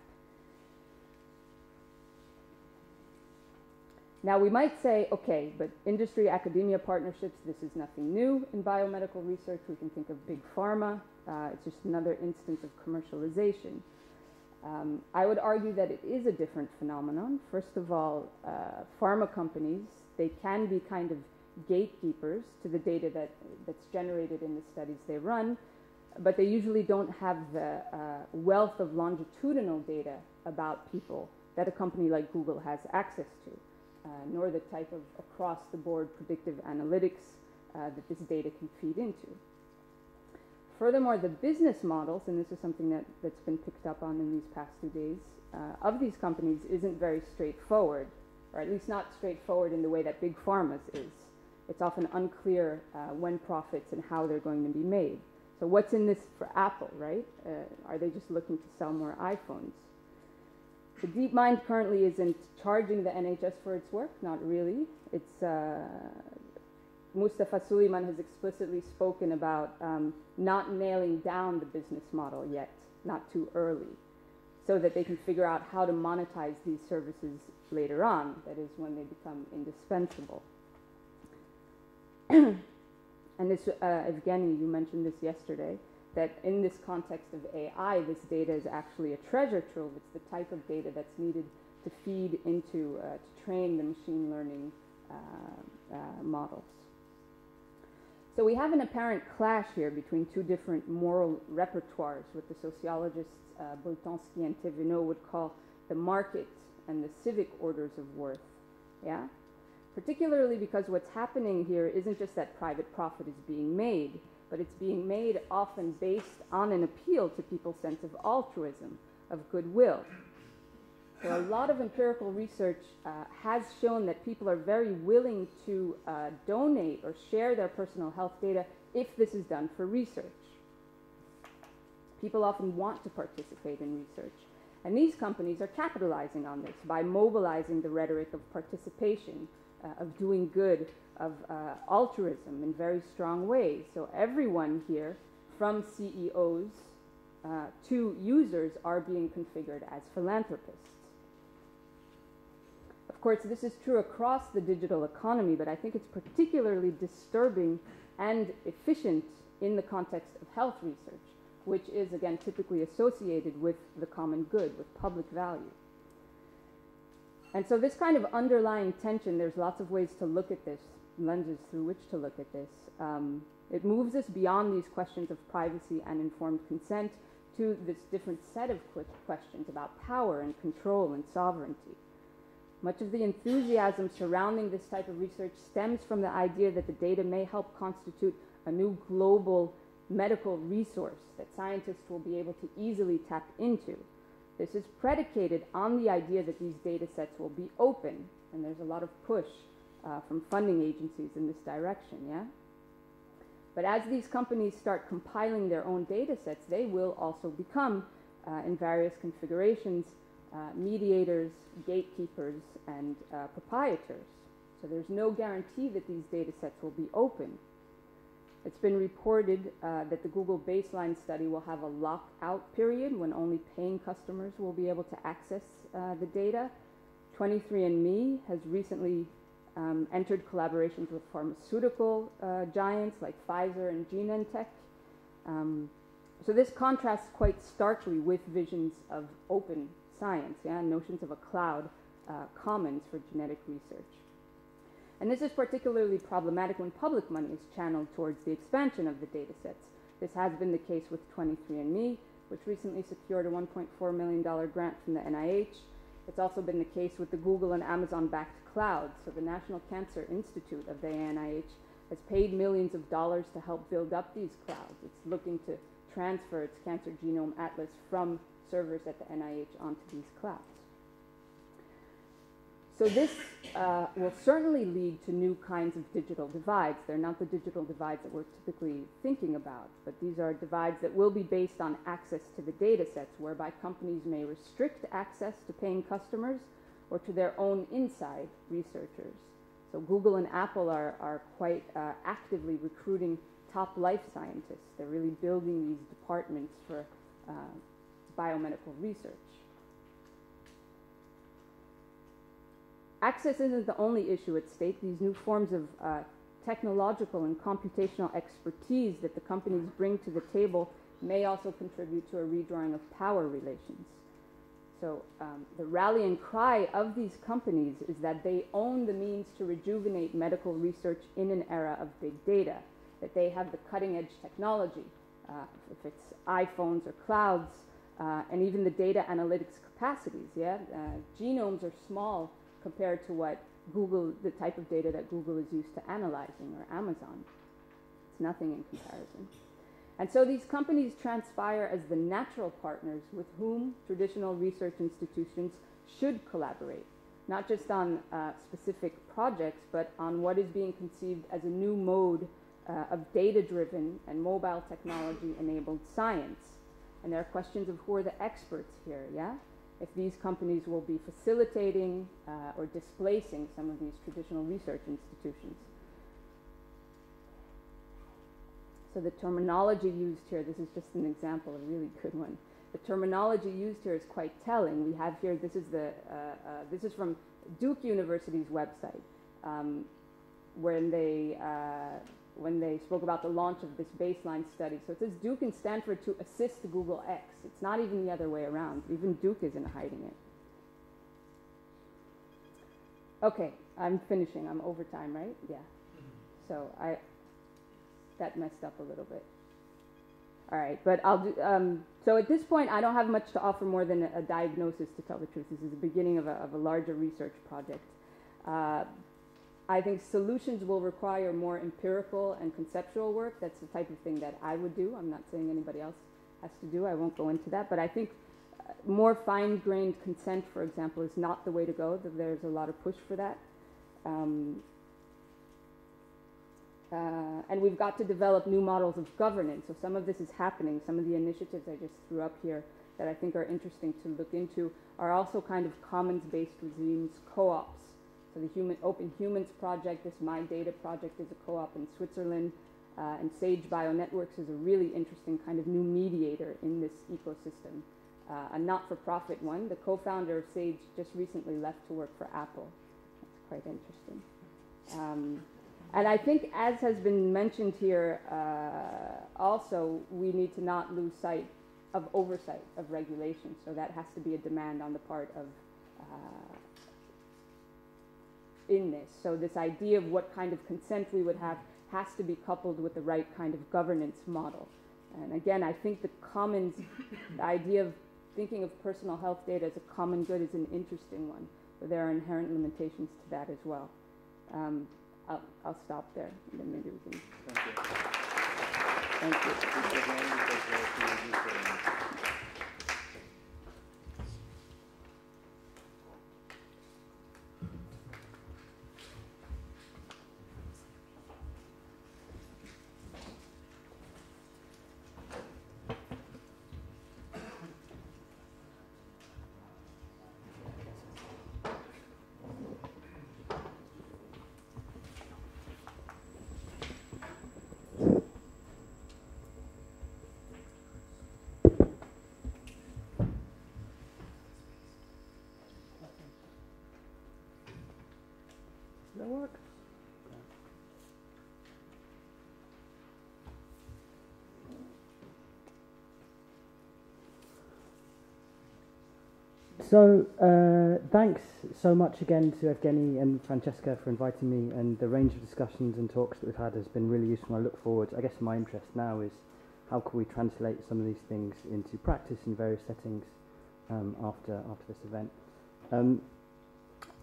Now, we might say, okay, but industry academia partnerships, this is nothing new in biomedical research. We can think of big pharma. Uh, it's just another instance of commercialization. Um, I would argue that it is a different phenomenon. First of all, uh, pharma companies, they can be kind of gatekeepers to the data that, that's generated in the studies they run, but they usually don't have the uh, wealth of longitudinal data about people that a company like Google has access to uh, nor the type of across the board predictive analytics uh, that this data can feed into. Furthermore, the business models, and this is something that, that's been picked up on in these past two days, uh, of these companies isn't very straightforward, or at least not straightforward in the way that big pharma's is. It's often unclear uh, when profits and how they're going to be made. So, what's in this for Apple, right? Uh, are they just looking to sell more iPhones? So DeepMind currently isn't charging the NHS for its work, not really. It's uh, Mustafa Suleyman has explicitly spoken about um, not nailing down the business model yet, not too early, so that they can figure out how to monetize these services later on, that is, when they become indispensable. And this, uh, Evgeny, you mentioned this yesterday that in this context of AI, this data is actually a treasure trove. It's the type of data that's needed to feed into, uh, to train the machine learning uh, uh, models. So we have an apparent clash here between two different moral repertoires, what the sociologists uh, and Thévenot would call the market and the civic orders of worth. Yeah? Particularly because what's happening here isn't just that private profit is being made, but it's being made often based on an appeal to people's sense of altruism, of goodwill. So, a lot of empirical research uh, has shown that people are very willing to uh, donate or share their personal health data if this is done for research. People often want to participate in research. And these companies are capitalizing on this by mobilizing the rhetoric of participation, of doing good, of uh, altruism in very strong ways. So everyone here, from CEOs uh, to users, are being configured as philanthropists. Of course, this is true across the digital economy, but I think it's particularly disturbing and efficient in the context of health research, which is, again, typically associated with the common good, with public value. And so, this kind of underlying tension, there's lots of ways to look at this lenses through which to look at this. Um, it moves us beyond these questions of privacy and informed consent to this different set of questions about power and control and sovereignty. Much of the enthusiasm surrounding this type of research stems from the idea that the data may help constitute a new global medical resource that scientists will be able to easily tap into. This is predicated on the idea that these data sets will be open, and there's a lot of push uh, from funding agencies in this direction, yeah? But as these companies start compiling their own data sets, they will also become, uh, in various configurations, uh, mediators, gatekeepers, and uh, proprietors. So there's no guarantee that these data sets will be open. It's been reported uh, that the Google baseline study will have a lockout period when only paying customers will be able to access uh, the data. 23andMe has recently um, entered collaborations with pharmaceutical uh, giants like Pfizer and Genentech. Um, so this contrasts quite starkly with visions of open science, yeah, notions of a cloud uh, commons for genetic research. And this is particularly problematic when public money is channeled towards the expansion of the data sets. This has been the case with 23andMe, which recently secured a $1.4 million grant from the NIH. It's also been the case with the Google and Amazon backed clouds. So the National Cancer Institute of the NIH has paid millions of dollars to help build up these clouds. It's looking to transfer its cancer genome atlas from servers at the NIH onto these clouds. So this uh, will certainly lead to new kinds of digital divides. They're not the digital divides that we're typically thinking about, but these are divides that will be based on access to the data sets, whereby companies may restrict access to paying customers or to their own inside researchers. So Google and Apple are, are quite uh, actively recruiting top life scientists. They're really building these departments for uh, biomedical research. Access isn't the only issue at stake. These new forms of uh, technological and computational expertise that the companies bring to the table may also contribute to a redrawing of power relations. So um, the rallying cry of these companies is that they own the means to rejuvenate medical research in an era of big data, that they have the cutting edge technology, uh, if it's iPhones or clouds, uh, and even the data analytics capacities. Yeah, uh, genomes are small compared to what Google, the type of data that Google is used to analyzing, or Amazon. It's nothing in comparison. And so these companies transpire as the natural partners with whom traditional research institutions should collaborate, not just on uh, specific projects, but on what is being conceived as a new mode uh, of data driven and mobile technology enabled science. And there are questions of who are the experts here, yeah? If these companies will be facilitating uh, or displacing some of these traditional research institutions. So the terminology used here, this is just an example, a really good one. The terminology used here is quite telling. We have here, this is, the, uh, uh, this is from Duke University's website, um, when they uh, when they spoke about the launch of this baseline study. So it says Duke and Stanford to assist Google X. It's not even the other way around. Even Duke isn't hiding it. Okay, I'm finishing. I'm over time, right? Yeah. So I that messed up a little bit. All right, but I'll do. Um, so at this point, I don't have much to offer more than a, a diagnosis. To tell the truth, this is the beginning of a, of a larger research project. Uh, I think solutions will require more empirical and conceptual work. That's the type of thing that I would do. I'm not saying anybody else has to do. I won't go into that. But I think uh, more fine grained consent, for example, is not the way to go. There's a lot of push for that. Um, uh, and we've got to develop new models of governance. So some of this is happening. Some of the initiatives I just threw up here that I think are interesting to look into are also kind of commons-based regimes, co-ops so the Human Open Humans Project, this MIDATA project is a co-op in Switzerland, uh, and Sage Bionetworks is a really interesting kind of new mediator in this ecosystem, uh, a not-for-profit one. The co-founder of Sage just recently left to work for Apple. That's quite interesting. Um, and I think, as has been mentioned here, uh, also we need to not lose sight of oversight of regulation. So that has to be a demand on the part of uh, in this. So this idea of what kind of consent we would have has to be coupled with the right kind of governance model. And again, I think the commons, the idea of thinking of personal health data as a common good is an interesting one. But there are inherent limitations to that as well. Um, I'll, I'll, stop there, and then maybe we can. Thank you. Thank you. that work? So, uh, thanks so much again to Evgeny and Francesca for inviting me, and the range of discussions and talks that we've had has been really useful. I look forward, I guess my interest now is how can we translate some of these things into practice in various settings um, after, after this event. Um,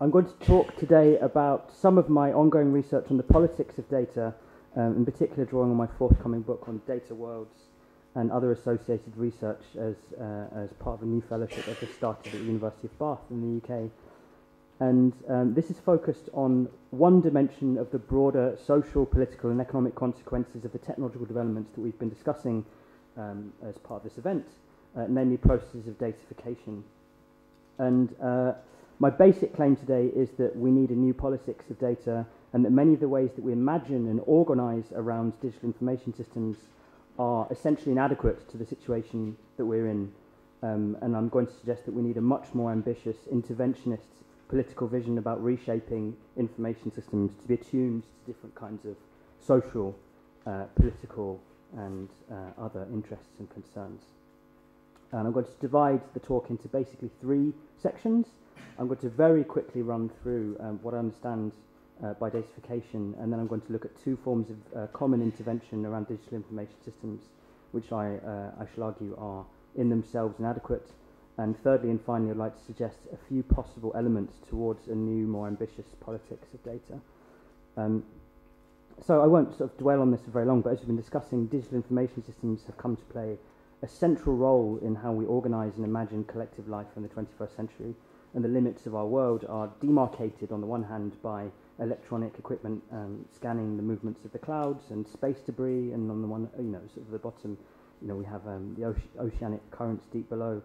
I'm going to talk today about some of my ongoing research on the politics of data, um, in particular drawing on my forthcoming book on data worlds and other associated research as, uh, as part of a new fellowship I've just started at the University of Bath in the UK. And um, this is focused on one dimension of the broader social, political, and economic consequences of the technological developments that we've been discussing um, as part of this event, uh, namely processes of datafication. And uh, my basic claim today is that we need a new politics of data, and that many of the ways that we imagine and organize around digital information systems are essentially inadequate to the situation that we're in. Um, and I'm going to suggest that we need a much more ambitious interventionist political vision about reshaping information systems to be attuned to different kinds of social, uh, political, and uh, other interests and concerns. And I'm going to divide the talk into basically three sections. I'm going to very quickly run through um, what I understand uh, by datafication, and then I'm going to look at two forms of uh, common intervention around digital information systems, which I, uh, I shall argue are in themselves inadequate. And thirdly and finally, I'd like to suggest a few possible elements towards a new, more ambitious politics of data. Um, so I won't sort of dwell on this for very long, but as we've been discussing, digital information systems have come to play a central role in how we organise and imagine collective life in the 21st century. And the limits of our world are demarcated on the one hand by electronic equipment um, scanning the movements of the clouds and space debris, and on the one, you know, sort of the bottom, you know, we have um, the oce oceanic currents deep below.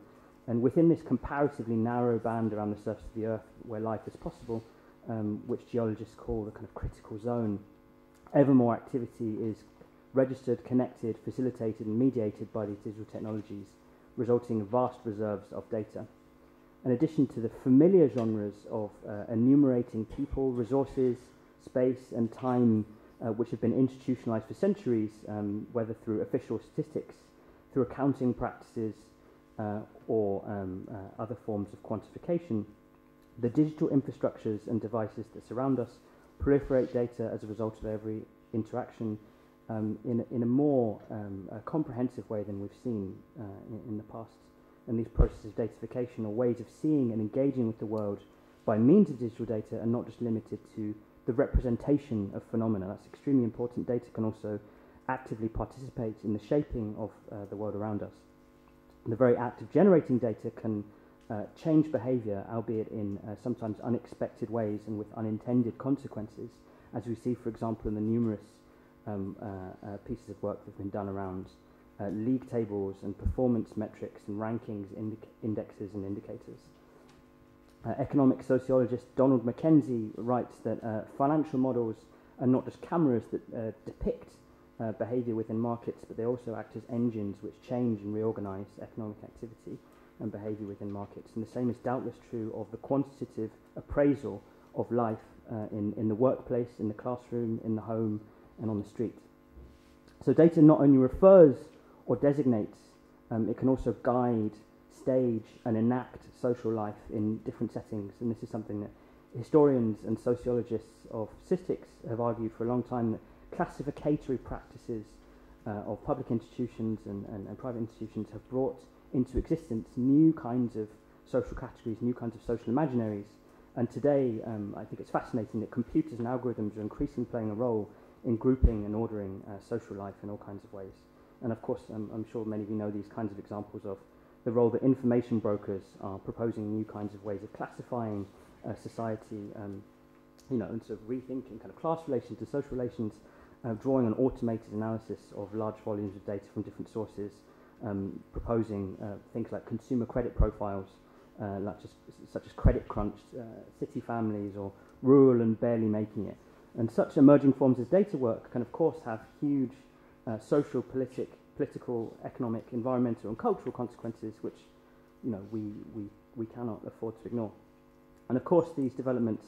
And within this comparatively narrow band around the surface of the Earth where life is possible, um, which geologists call the kind of critical zone, ever more activity is registered, connected, facilitated, and mediated by these digital technologies, resulting in vast reserves of data in addition to the familiar genres of uh, enumerating people, resources, space, and time, uh, which have been institutionalized for centuries, um, whether through official statistics, through accounting practices, uh, or um, uh, other forms of quantification, the digital infrastructures and devices that surround us proliferate data as a result of every interaction um, in, a, in a more um, comprehensive way than we've seen uh, in, in the past and these processes of datafication are ways of seeing and engaging with the world by means of digital data and not just limited to the representation of phenomena. That's extremely important. Data can also actively participate in the shaping of uh, the world around us. The very act of generating data can uh, change behavior, albeit in uh, sometimes unexpected ways and with unintended consequences, as we see, for example, in the numerous um, uh, uh, pieces of work that have been done around uh, league tables and performance metrics and rankings, indexes and indicators. Uh, economic sociologist Donald MacKenzie writes that uh, financial models are not just cameras that uh, depict uh, behavior within markets, but they also act as engines which change and reorganize economic activity and behavior within markets. And the same is doubtless true of the quantitative appraisal of life uh, in, in the workplace, in the classroom, in the home, and on the street. So data not only refers or designates. Um, it can also guide, stage, and enact social life in different settings. And this is something that historians and sociologists of statistics have argued for a long time that classificatory practices uh, of public institutions and, and, and private institutions have brought into existence new kinds of social categories, new kinds of social imaginaries. And today, um, I think it's fascinating that computers and algorithms are increasingly playing a role in grouping and ordering uh, social life in all kinds of ways. And of course, I'm, I'm sure many of you know these kinds of examples of the role that information brokers are proposing new kinds of ways of classifying uh, society, um, you know, and sort of rethinking kind of class relations and social relations, uh, drawing on automated analysis of large volumes of data from different sources, um, proposing uh, things like consumer credit profiles, uh, like just, such as Credit Crunch, uh, city families, or rural and barely making it. And such emerging forms of data work can, of course, have huge uh, social, politic, political, economic, environmental, and cultural consequences, which you know we, we, we cannot afford to ignore. And of course, these developments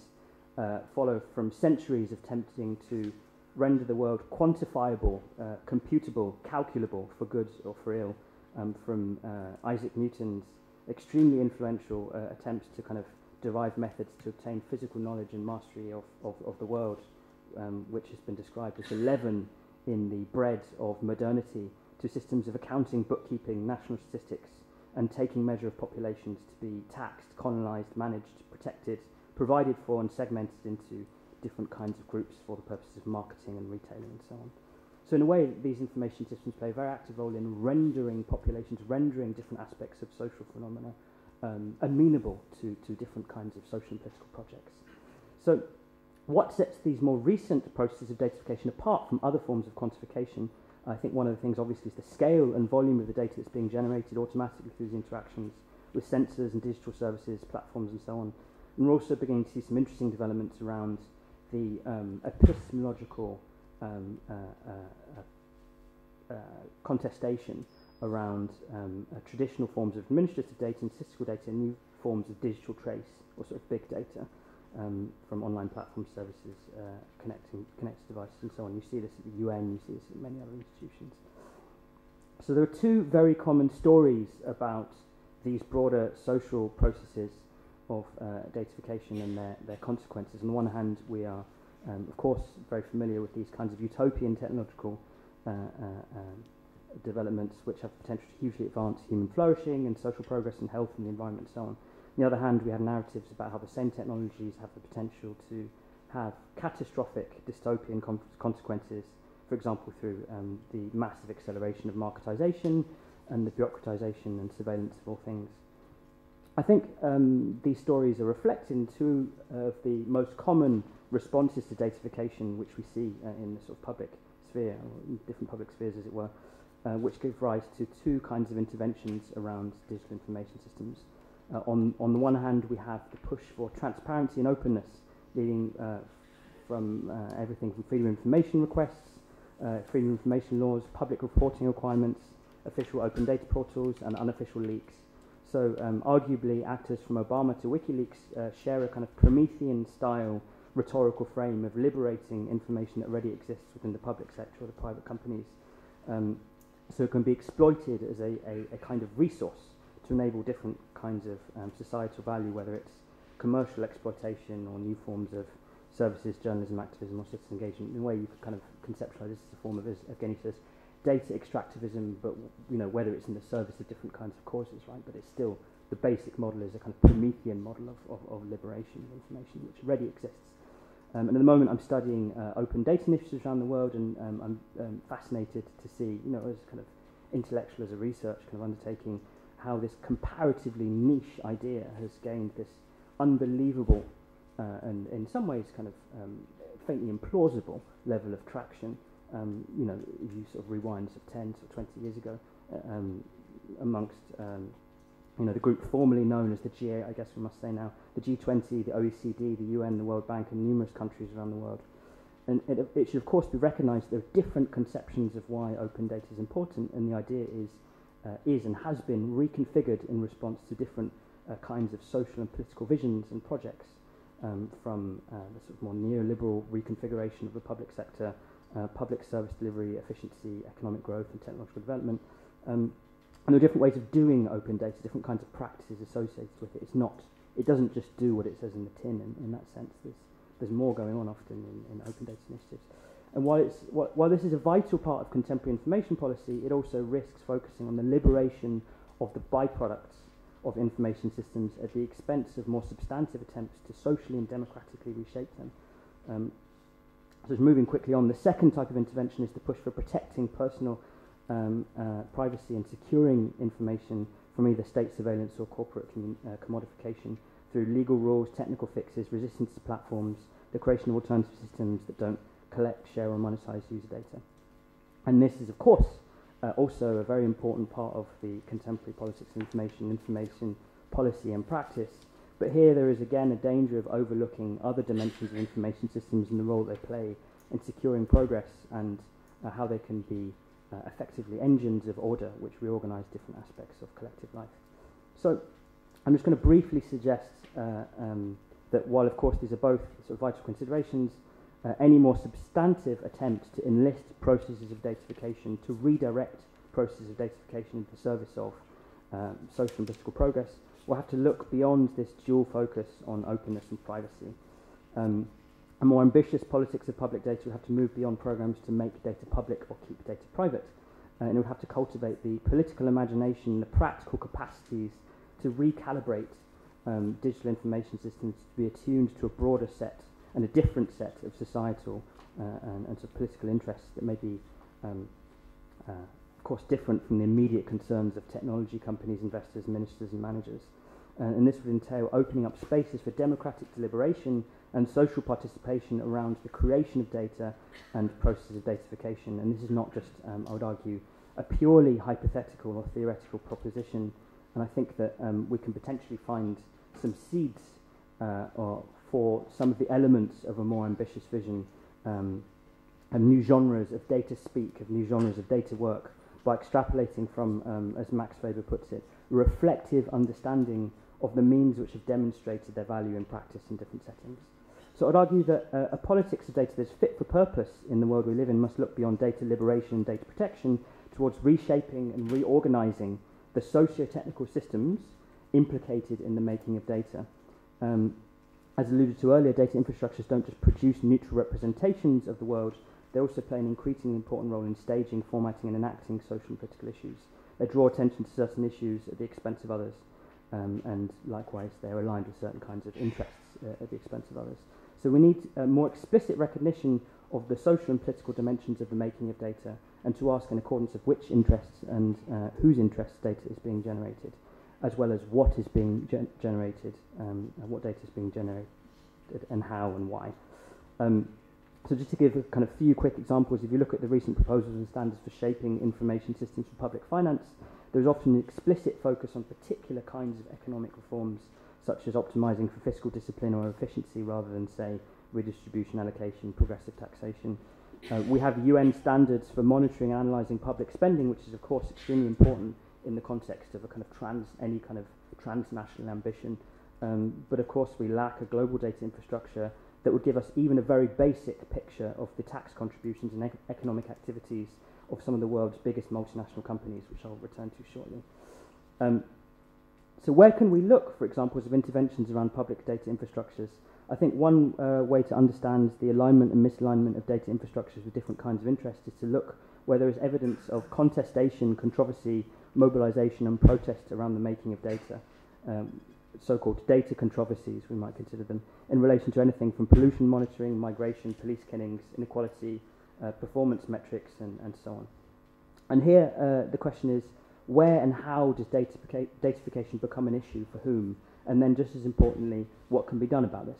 uh, follow from centuries of attempting to render the world quantifiable, uh, computable, calculable for good or for ill, um, from uh, Isaac Newton's extremely influential uh, attempts to kind of derive methods to obtain physical knowledge and mastery of, of, of the world, um, which has been described as the leaven in the bread of modernity to systems of accounting, bookkeeping, national statistics, and taking measure of populations to be taxed, colonized, managed, protected, provided for, and segmented into different kinds of groups for the purposes of marketing and retailing and so on. So in a way, these information systems play a very active role in rendering populations, rendering different aspects of social phenomena um, amenable to, to different kinds of social and political projects. So what sets these more recent processes of datafication apart from other forms of quantification? I think one of the things obviously is the scale and volume of the data that's being generated automatically through the interactions with sensors and digital services, platforms and so on. And we're also beginning to see some interesting developments around the um, epistemological um, uh, uh, uh, contestation around um, traditional forms of administrative data and statistical data and new forms of digital trace or sort of big data um, from online platform services, uh, connecting connected devices and so on. You see this at the UN, you see this at many other institutions. So there are two very common stories about these broader social processes of uh, datafication and their, their consequences. On the one hand, we are, um, of course, very familiar with these kinds of utopian technological uh, uh, um, developments which have potential to hugely advance human flourishing and social progress and health and the environment and so on. On the other hand, we have narratives about how the same technologies have the potential to have catastrophic dystopian consequences, for example, through um, the massive acceleration of marketization and the bureaucratization and surveillance of all things. I think um, these stories are reflecting two of the most common responses to datafication which we see uh, in the sort of public sphere, different public spheres as it were, uh, which give rise to two kinds of interventions around digital information systems. Uh, on, on the one hand, we have the push for transparency and openness, leading uh, from uh, everything from freedom of information requests, uh, freedom of information laws, public reporting requirements, official open data portals, and unofficial leaks. So, um, arguably, actors from Obama to WikiLeaks uh, share a kind of Promethean style rhetorical frame of liberating information that already exists within the public sector or the private companies. Um, so it can be exploited as a, a, a kind of resource to enable different kinds of um, societal value, whether it's commercial exploitation or new forms of services, journalism, activism, or citizen engagement. In a way, you could kind of conceptualize this as a form of, as Evgeny says, data extractivism, but you know whether it's in the service of different kinds of causes, right? But it's still the basic model is a kind of Promethean model of, of, of liberation of information, which already exists. Um, and at the moment, I'm studying uh, open data initiatives around the world, and um, I'm um, fascinated to see, you know, as kind of intellectual, as a research kind of undertaking, how this comparatively niche idea has gained this unbelievable uh, and, in some ways, kind of um, faintly implausible level of traction. Um, you know, if you sort of rewind sort of 10 or 20 years ago, uh, um, amongst you know, the group formerly known as the G8, I guess we must say now, the G20, the OECD, the UN, the World Bank, and numerous countries around the world. And it, it should, of course, be recognized there are different conceptions of why open data is important, and the idea is, uh, is and has been reconfigured in response to different uh, kinds of social and political visions and projects, um, from uh, the sort of more neoliberal reconfiguration of the public sector, uh, public service delivery, efficiency, economic growth, and technological development, um, and there are different ways of doing open data, different kinds of practices associated with it. It's not, it doesn't just do what it says in the tin in, in that sense. There's, there's more going on often in, in open data initiatives. And while, it's, while, this is a vital part of contemporary information policy, it also risks focusing on the liberation of the byproducts of information systems at the expense of more substantive attempts to socially and democratically reshape them. Um, so moving quickly on, the second type of intervention is the push for protecting personal um, uh, privacy and securing information from either state surveillance or corporate uh, commodification through legal rules, technical fixes, resistance to platforms, the creation of alternative systems that don't collect, share or monetize user data. And this is, of course, uh, also a very important part of the contemporary politics of information, information policy and practice. But here there is again a danger of overlooking other dimensions of information systems and the role they play in securing progress and uh, how they can be uh, effectively engines of order which reorganize different aspects of collective life. So I'm just going to briefly suggest uh, um, that while of course these are both sort of vital considerations, uh, any more substantive attempt to enlist processes of datafication, to redirect processes of datafication into the service of um, social and political progress, we'll have to look beyond this dual focus on openness and privacy. Um, a more ambitious politics of public data will have to move beyond programs to make data public or keep data private. Uh, and it will have to cultivate the political imagination the practical capacities to recalibrate um, digital information systems to be attuned to a broader set and a different set of societal uh, and, and sort of political interests that may be, um, uh, of course, different from the immediate concerns of technology companies, investors, ministers, and managers. Uh, and this would entail opening up spaces for democratic deliberation and social participation around the creation of data and processes of datafication. And this is not just, um, I would argue, a purely hypothetical or theoretical proposition. And I think that um, we can potentially find some seeds uh, or for some of the elements of a more ambitious vision um, of new genres of data speak, of new genres of data work, by extrapolating from, um, as Max Weber puts it, reflective understanding of the means which have demonstrated their value in practice in different settings. So I'd argue that uh, a politics of data that's fit for purpose in the world we live in must look beyond data liberation and data protection towards reshaping and reorganizing the socio-technical systems implicated in the making of data. Um, as alluded to earlier, data infrastructures don't just produce neutral representations of the world, they also play an increasingly important role in staging, formatting, and enacting social and political issues. They draw attention to certain issues at the expense of others, um, and likewise, they're aligned with certain kinds of interests uh, at the expense of others. So we need a more explicit recognition of the social and political dimensions of the making of data and to ask in accordance of which interests and uh, whose interests data is being generated, as well as what is being gen generated, um, what data is being generated and how and why. Um, so just to give a kind of few quick examples, if you look at the recent proposals and standards for shaping information systems for public finance, there's often an explicit focus on particular kinds of economic reforms such as optimizing for fiscal discipline or efficiency rather than, say, redistribution, allocation, progressive taxation. Uh, we have UN standards for monitoring and analysing public spending, which is, of course, extremely important in the context of a kind of trans, any kind of transnational ambition. Um, but, of course, we lack a global data infrastructure that would give us even a very basic picture of the tax contributions and ec economic activities of some of the world's biggest multinational companies, which I'll return to shortly. Um, so where can we look for examples of interventions around public data infrastructures? I think one uh, way to understand the alignment and misalignment of data infrastructures with different kinds of interests is to look where there is evidence of contestation, controversy, mobilization and protest around the making of data, um, so-called data controversies, we might consider them, in relation to anything from pollution monitoring, migration, police killings, inequality, uh, performance metrics, and, and so on. And here uh, the question is, where and how does datafication become an issue for whom? And then, just as importantly, what can be done about this?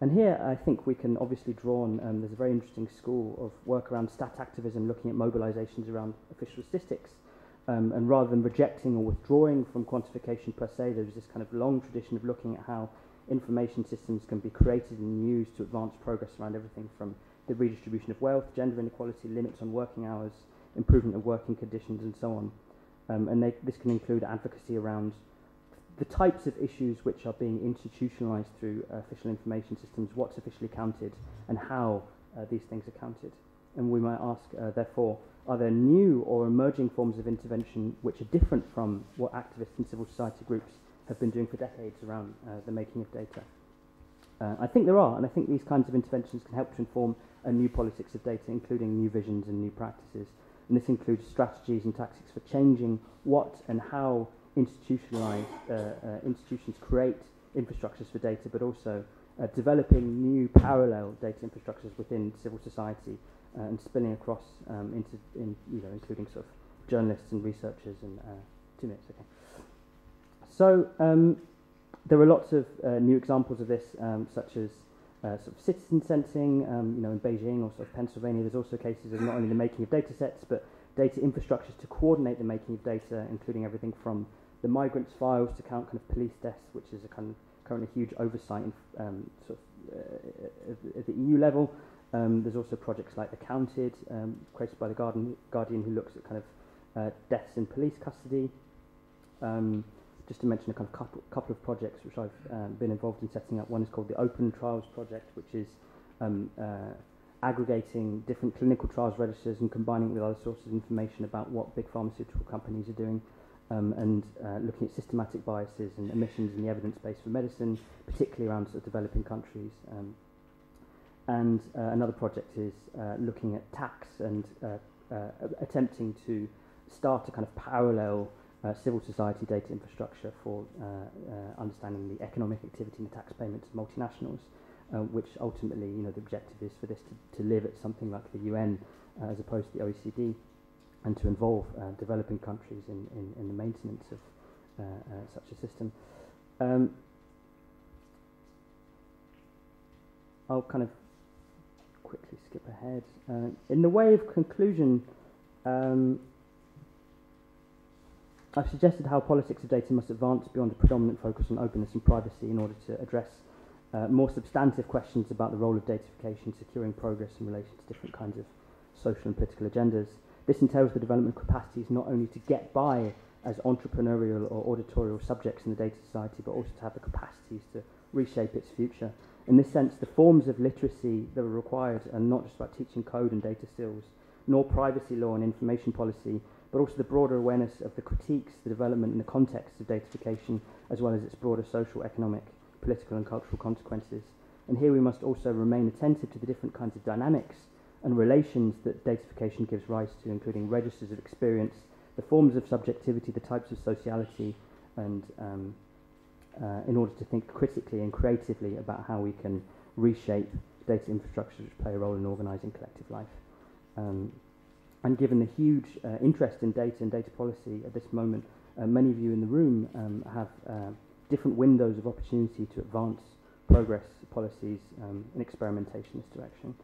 And here, I think we can obviously draw on, um, there's a very interesting school of work around stat activism looking at mobilizations around official statistics. Um, and rather than rejecting or withdrawing from quantification per se, there's this kind of long tradition of looking at how information systems can be created and used to advance progress around everything from the redistribution of wealth, gender inequality, limits on working hours, improvement of working conditions, and so on. Um, and they, this can include advocacy around the types of issues which are being institutionalized through uh, official information systems, what's officially counted, and how uh, these things are counted. And we might ask, uh, therefore, are there new or emerging forms of intervention which are different from what activists and civil society groups have been doing for decades around uh, the making of data? Uh, I think there are, and I think these kinds of interventions can help to inform a new politics of data, including new visions and new practices. And this includes strategies and tactics for changing what and how institutionalized uh, uh, institutions create infrastructures for data, but also uh, developing new parallel data infrastructures within civil society and spilling across um, into, in, you know, including sort of journalists and researchers. And uh, two minutes, okay. So um, there are lots of uh, new examples of this, um, such as uh, sort of citizen sensing, um, you know, in Beijing or sort of Pennsylvania, there's also cases of not only the making of data sets, but data infrastructures to coordinate the making of data, including everything from the migrants' files to count kind of police deaths, which is a kind of currently huge oversight in, um, sort of, uh, at the EU level. Um, there's also projects like The Counted, um, created by the Guardian, Guardian, who looks at kind of uh, deaths in police custody. Um, just to mention a kind of couple, couple of projects which I've um, been involved in setting up. One is called the Open Trials Project, which is um, uh, aggregating different clinical trials registers and combining it with other sources of information about what big pharmaceutical companies are doing. um, and uh, looking at systematic biases and omissions in the evidence base for medicine, particularly around sort of developing countries. Um, and uh, another project is uh, looking at tax and uh, attempting to start a kind of parallel uh, civil society data infrastructure for uh, uh, understanding the economic activity and the tax payments of multinationals, which ultimately, you know, the objective is for this to, to live at something like the UN as opposed to the OECD, and to involve developing countries in, in, in the maintenance of such a system. Um, I'll kind of quickly skip ahead. Uh, in the way of conclusion, um, I've suggested how politics of data must advance beyond a predominant focus on openness and privacy in order to address uh, more substantive questions about the role of datafication securing progress in relation to different kinds of social and political agendas. This entails the development of capacities not only to get by as entrepreneurial or auditorial subjects in the data society, but also to have the capacities to reshape its future. In this sense, the forms of literacy that are required are not just about teaching code and data skills, nor privacy law and information policy, but also the broader awareness of the critiques, the development and the context of datafication, as well as its broader social, economic, political and cultural consequences. And here we must also remain attentive to the different kinds of dynamics and relations that datafication gives rise to, including registers of experience, the forms of subjectivity, the types of sociality, and um, uh, in order to think critically and creatively about how we can reshape data infrastructures which play a role in organising collective life. Um, and given the huge uh, interest in data and data policy at this moment, uh, many of you in the room um, have uh, different windows of opportunity to advance progress policies um, and experimentation in this direction.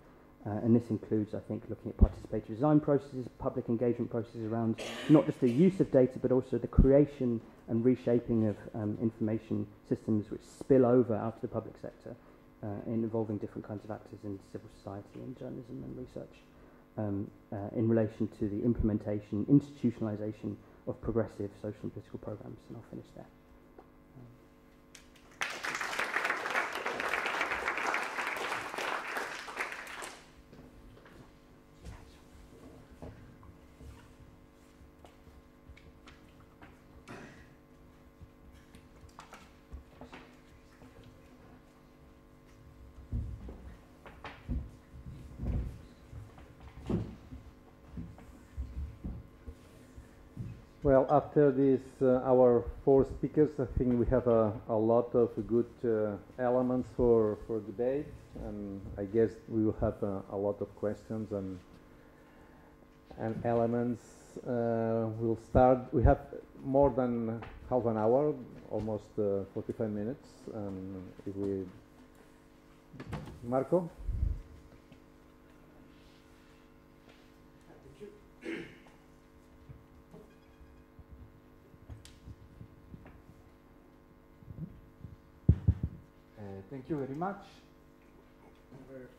Uh, and this includes, I think, looking at participatory design processes, public engagement processes around not just the use of data, but also the creation and reshaping of um, information systems which spill over out to the public sector, uh, involving different kinds of actors in civil society and journalism and research, um, uh, in relation to the implementation, institutionalization of progressive social and political programs. And I'll finish there. After this, uh, our four speakers, I think we have a, a lot of good uh, elements for, for debate, and I guess we will have uh, a lot of questions and and elements. Uh, we'll start. We have more than half an hour, almost uh, 45 minutes. And if we, Marco. Uh, thank you very much.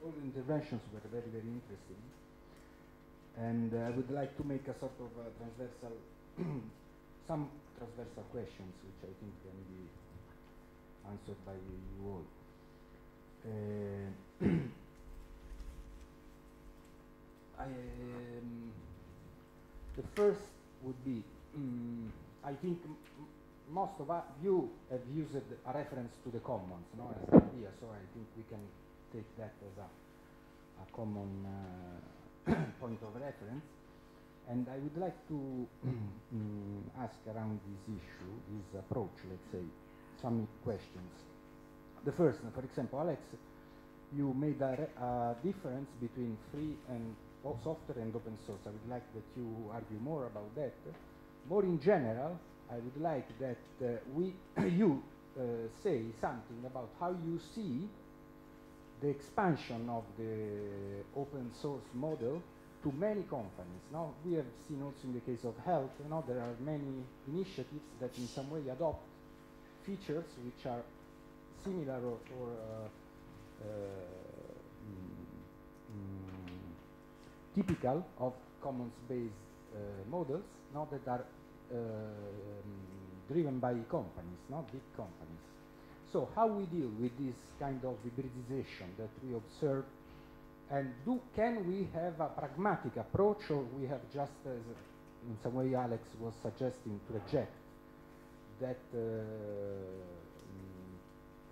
All the interventions were very, very interesting. And uh, I would like to make a sort of uh, transversal, some transversal questions which I think can be answered by you all. Uh, I, um, the first would be, mm, I think most of you have used a reference to the commons, no, as an idea, so I think we can take that as a, a common uh, point of reference. And I would like to mm, ask around this issue, this approach, let's say, some questions. The first, for example, Alex, you made a, a difference between free and software and open source. I would like that you argue more about that. More in general, I would like that uh, we you uh, say something about how you see the expansion of the open source model to many companies. Now we have seen also in the case of health, you know, there are many initiatives that in some way adopt features which are similar or, or uh, uh, mm, mm, typical of commons-based uh, models, now that are driven by companies, not big companies. So how we deal with this kind of hybridization that we observe, and do can we have a pragmatic approach, or we have just as in some way Alex was suggesting to reject that uh, mm,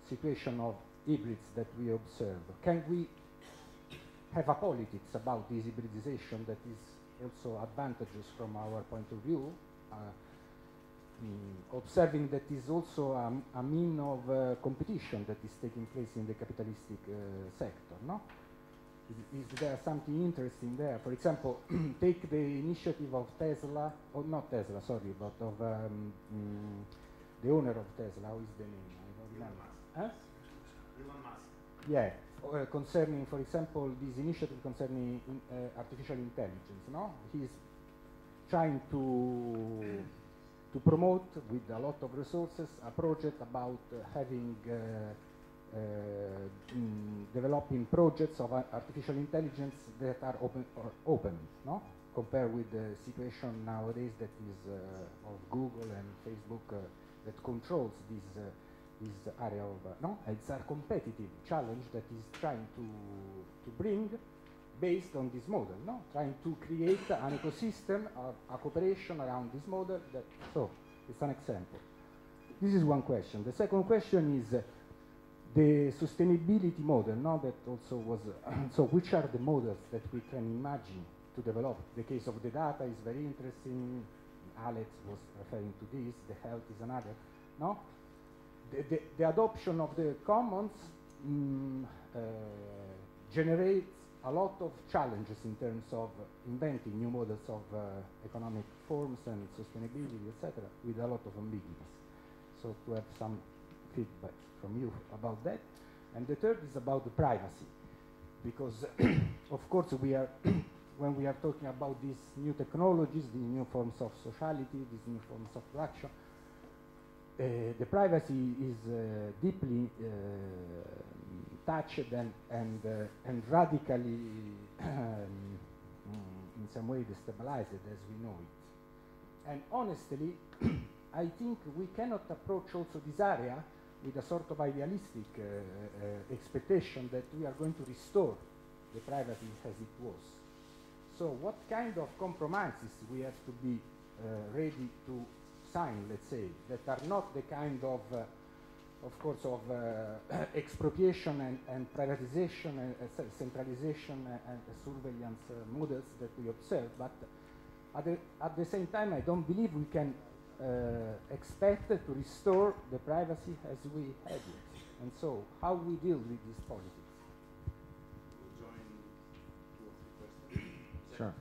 situation of hybrids that we observe. Can we have a politics about this hybridization that is also advantageous from our point of view? Uh, observing that is also a, a mean of uh, competition that is taking place in the capitalistic uh, sector, no? Is, is there something interesting there? For example, take the initiative of Tesla, or not Tesla, sorry, but of um, mm, the owner of Tesla, how is the name? I don't remember. Huh? Elon Musk. Yeah, uh, concerning, for example, this initiative concerning in, uh, artificial intelligence, no? He's trying to to promote with a lot of resources a project about uh, having uh, uh, developing projects of uh, artificial intelligence that are open or open, no? Compared with the situation nowadays that is uh, of Google and Facebook uh, that controls this this area of no. It's a competitive challenge that is trying to to bring based on this model, no? Trying to create an ecosystem, of a cooperation around this model. That so it's an example. This is one question. The second question is. Uh, the sustainability model, now that also was, uh, so which are the models that we can imagine to develop? The case of the data is very interesting. Alex was referring to this, the health is another, no? The, the, the adoption of the commons mm, uh, generates a lot of challenges in terms of inventing new models of uh, economic forms and sustainability, etc., with a lot of ambiguities. So to have some feedback from you about that. And the third is about the privacy, because of course we are, when we are talking about these new technologies, these new forms of sociality, these new forms of production, uh, the privacy is uh, deeply uh, touched and and uh, and radically um, in some way destabilized as we know it. And honestly, I think we cannot approach also this area with a sort of idealistic uh, uh, expectation that we are going to restore the privacy as it was. So what kind of compromises we have to be uh, ready to sign, let's say, that are not the kind of, uh, of course, of uh, expropriation and, and privatization and uh, centralization and, surveillance models that we observe, but at the, at the same time, I don't believe we can uh, expected to restore the privacy as we had it. And so, how we deal with this politics? Sure.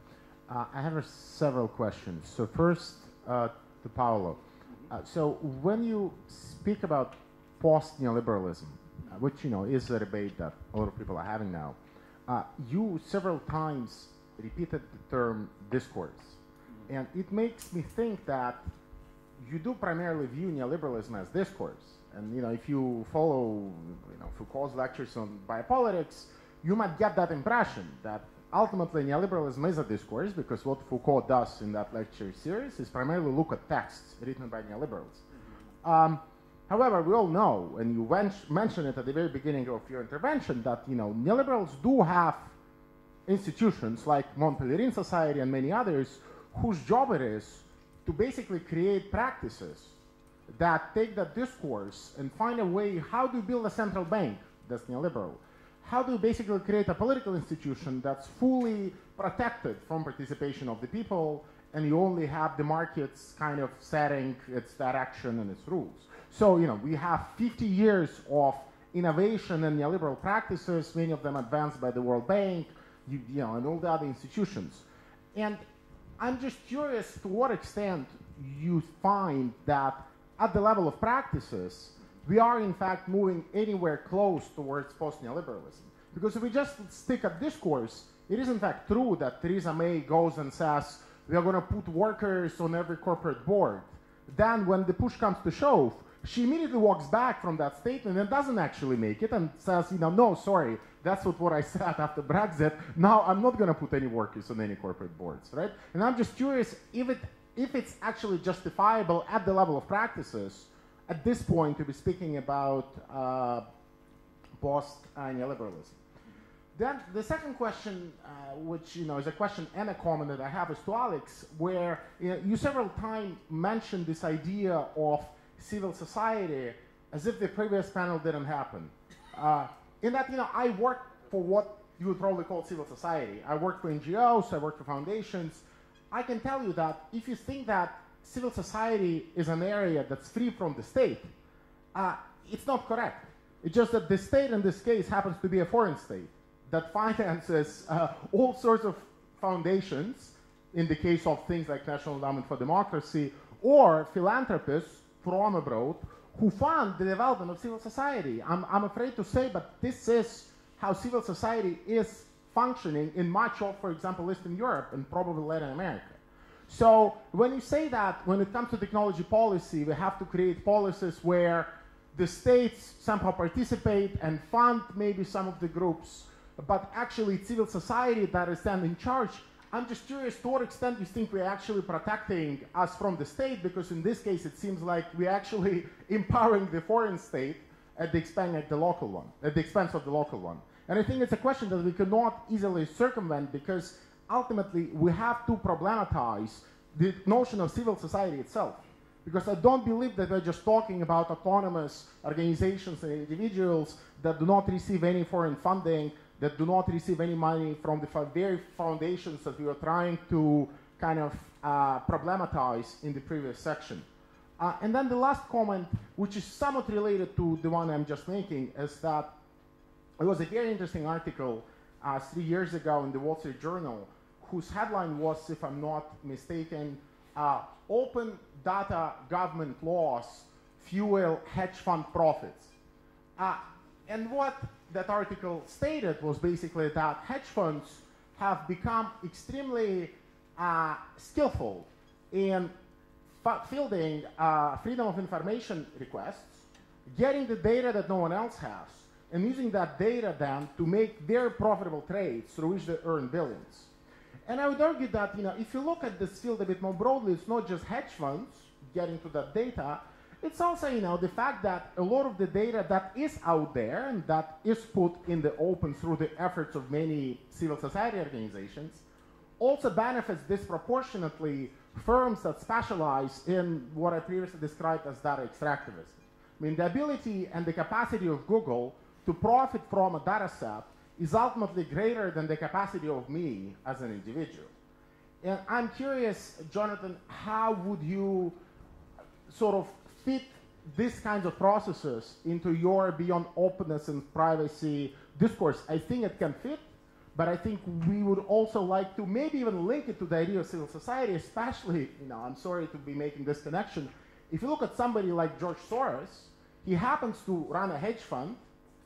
Uh, I have uh, several questions. So first, uh, to Paolo. Uh, so when you speak about post-neoliberalism, uh, which you know is a debate that a lot of people are having now, you several times repeated the term discourse, and it makes me think that you do primarily view neoliberalism as discourse. And you know, if you follow you know, Foucault's lectures on biopolitics, you might get that impression that ultimately neoliberalism is a discourse because what Foucault does in that lecture series is primarily look at texts written by neoliberals. Um, however, we all know, and you mentioned it at the very beginning of your intervention, that you know neoliberals do have institutions like Mont Pelerin Society and many others whose job it is to basically create practices that take that discourse and find a way how do you build a central bank that's neoliberal? How do you basically create a political institution that's fully protected from participation of the people and you only have the markets kind of setting its direction and its rules? So, you know, we have 50 years of innovation and neoliberal practices, many of them advanced by the World Bank, you, you know, and all the other institutions. And I'm just curious to what extent you find that at the level of practices, we are in fact moving anywhere close towards post-neoliberalism. Because if we just stick at discourse, it is in fact true that Theresa May goes and says, we are going to put workers on every corporate board. Then when the push comes to shove, she immediately walks back from that statement and doesn't actually make it and says, you know, no, sorry, that's what, what I said after Brexit. Now I'm not going to put any workers on any corporate boards, right? And I'm just curious if, it, if it's actually justifiable at the level of practices at this point to be speaking about uh, post-neoliberalism. then the second question, uh, which you know is a question and a comment that I have, is to Alex, where you, know, you several times mentioned this idea of civil society as if the previous panel didn't happen. Uh, in that, you know, I work for what you would probably call civil society. I work for NGOs, I work for foundations. I can tell you that if you think that civil society is an area that's free from the state, uh, it's not correct. It's just that the state in this case happens to be a foreign state that finances uh, all sorts of foundations, in the case of things like National Endowment for Democracy, or philanthropists from abroad who fund the development of civil society. I'm, I'm afraid to say, but this is how civil society is functioning in much of, for example, Eastern Europe and probably Latin America. So when you say that, when it comes to technology policy, we have to create policies where the states somehow participate and fund maybe some of the groups but actually civil society that is then in charge. I'm just curious to what extent you think we're actually protecting us from the state, because in this case it seems like we're actually empowering the foreign state at the expense of the local one, at the expense of the local one. And I think it's a question that we cannot easily circumvent because ultimately we have to problematize the notion of civil society itself. Because I don't believe that we're just talking about autonomous organizations and individuals that do not receive any foreign funding, that do not receive any money from the very foundations that we were trying to kind of uh, problematize in the previous section. Uh, and then the last comment, which is somewhat related to the one I'm just making, is that it was a very interesting article uh, three years ago in the Wall Street Journal, whose headline was, if I'm not mistaken, uh, Open Data Government Laws Fuel Hedge Fund Profits. Uh, and what that article stated was basically that hedge funds have become extremely uh, skillful in fielding uh, freedom of information requests, getting the data that no one else has, and using that data then to make very profitable trades through which they earn billions. And I would argue that you know, if you look at this field a bit more broadly, it's not just hedge funds getting to that data, it's also, you know, the fact that a lot of the data that is out there and that is put in the open through the efforts of many civil society organizations also benefits disproportionately firms that specialize in what I previously described as data extractivism. I mean, the ability and the capacity of Google to profit from a data set is ultimately greater than the capacity of me as an individual. And I'm curious, Jonathan, how would you sort of fit these kinds of processes into your beyond openness and privacy discourse, I think it can fit, but I think we would also like to maybe even link it to the idea of civil society, especially, you know, I'm sorry to be making this connection. If you look at somebody like George Soros, he happens to run a hedge fund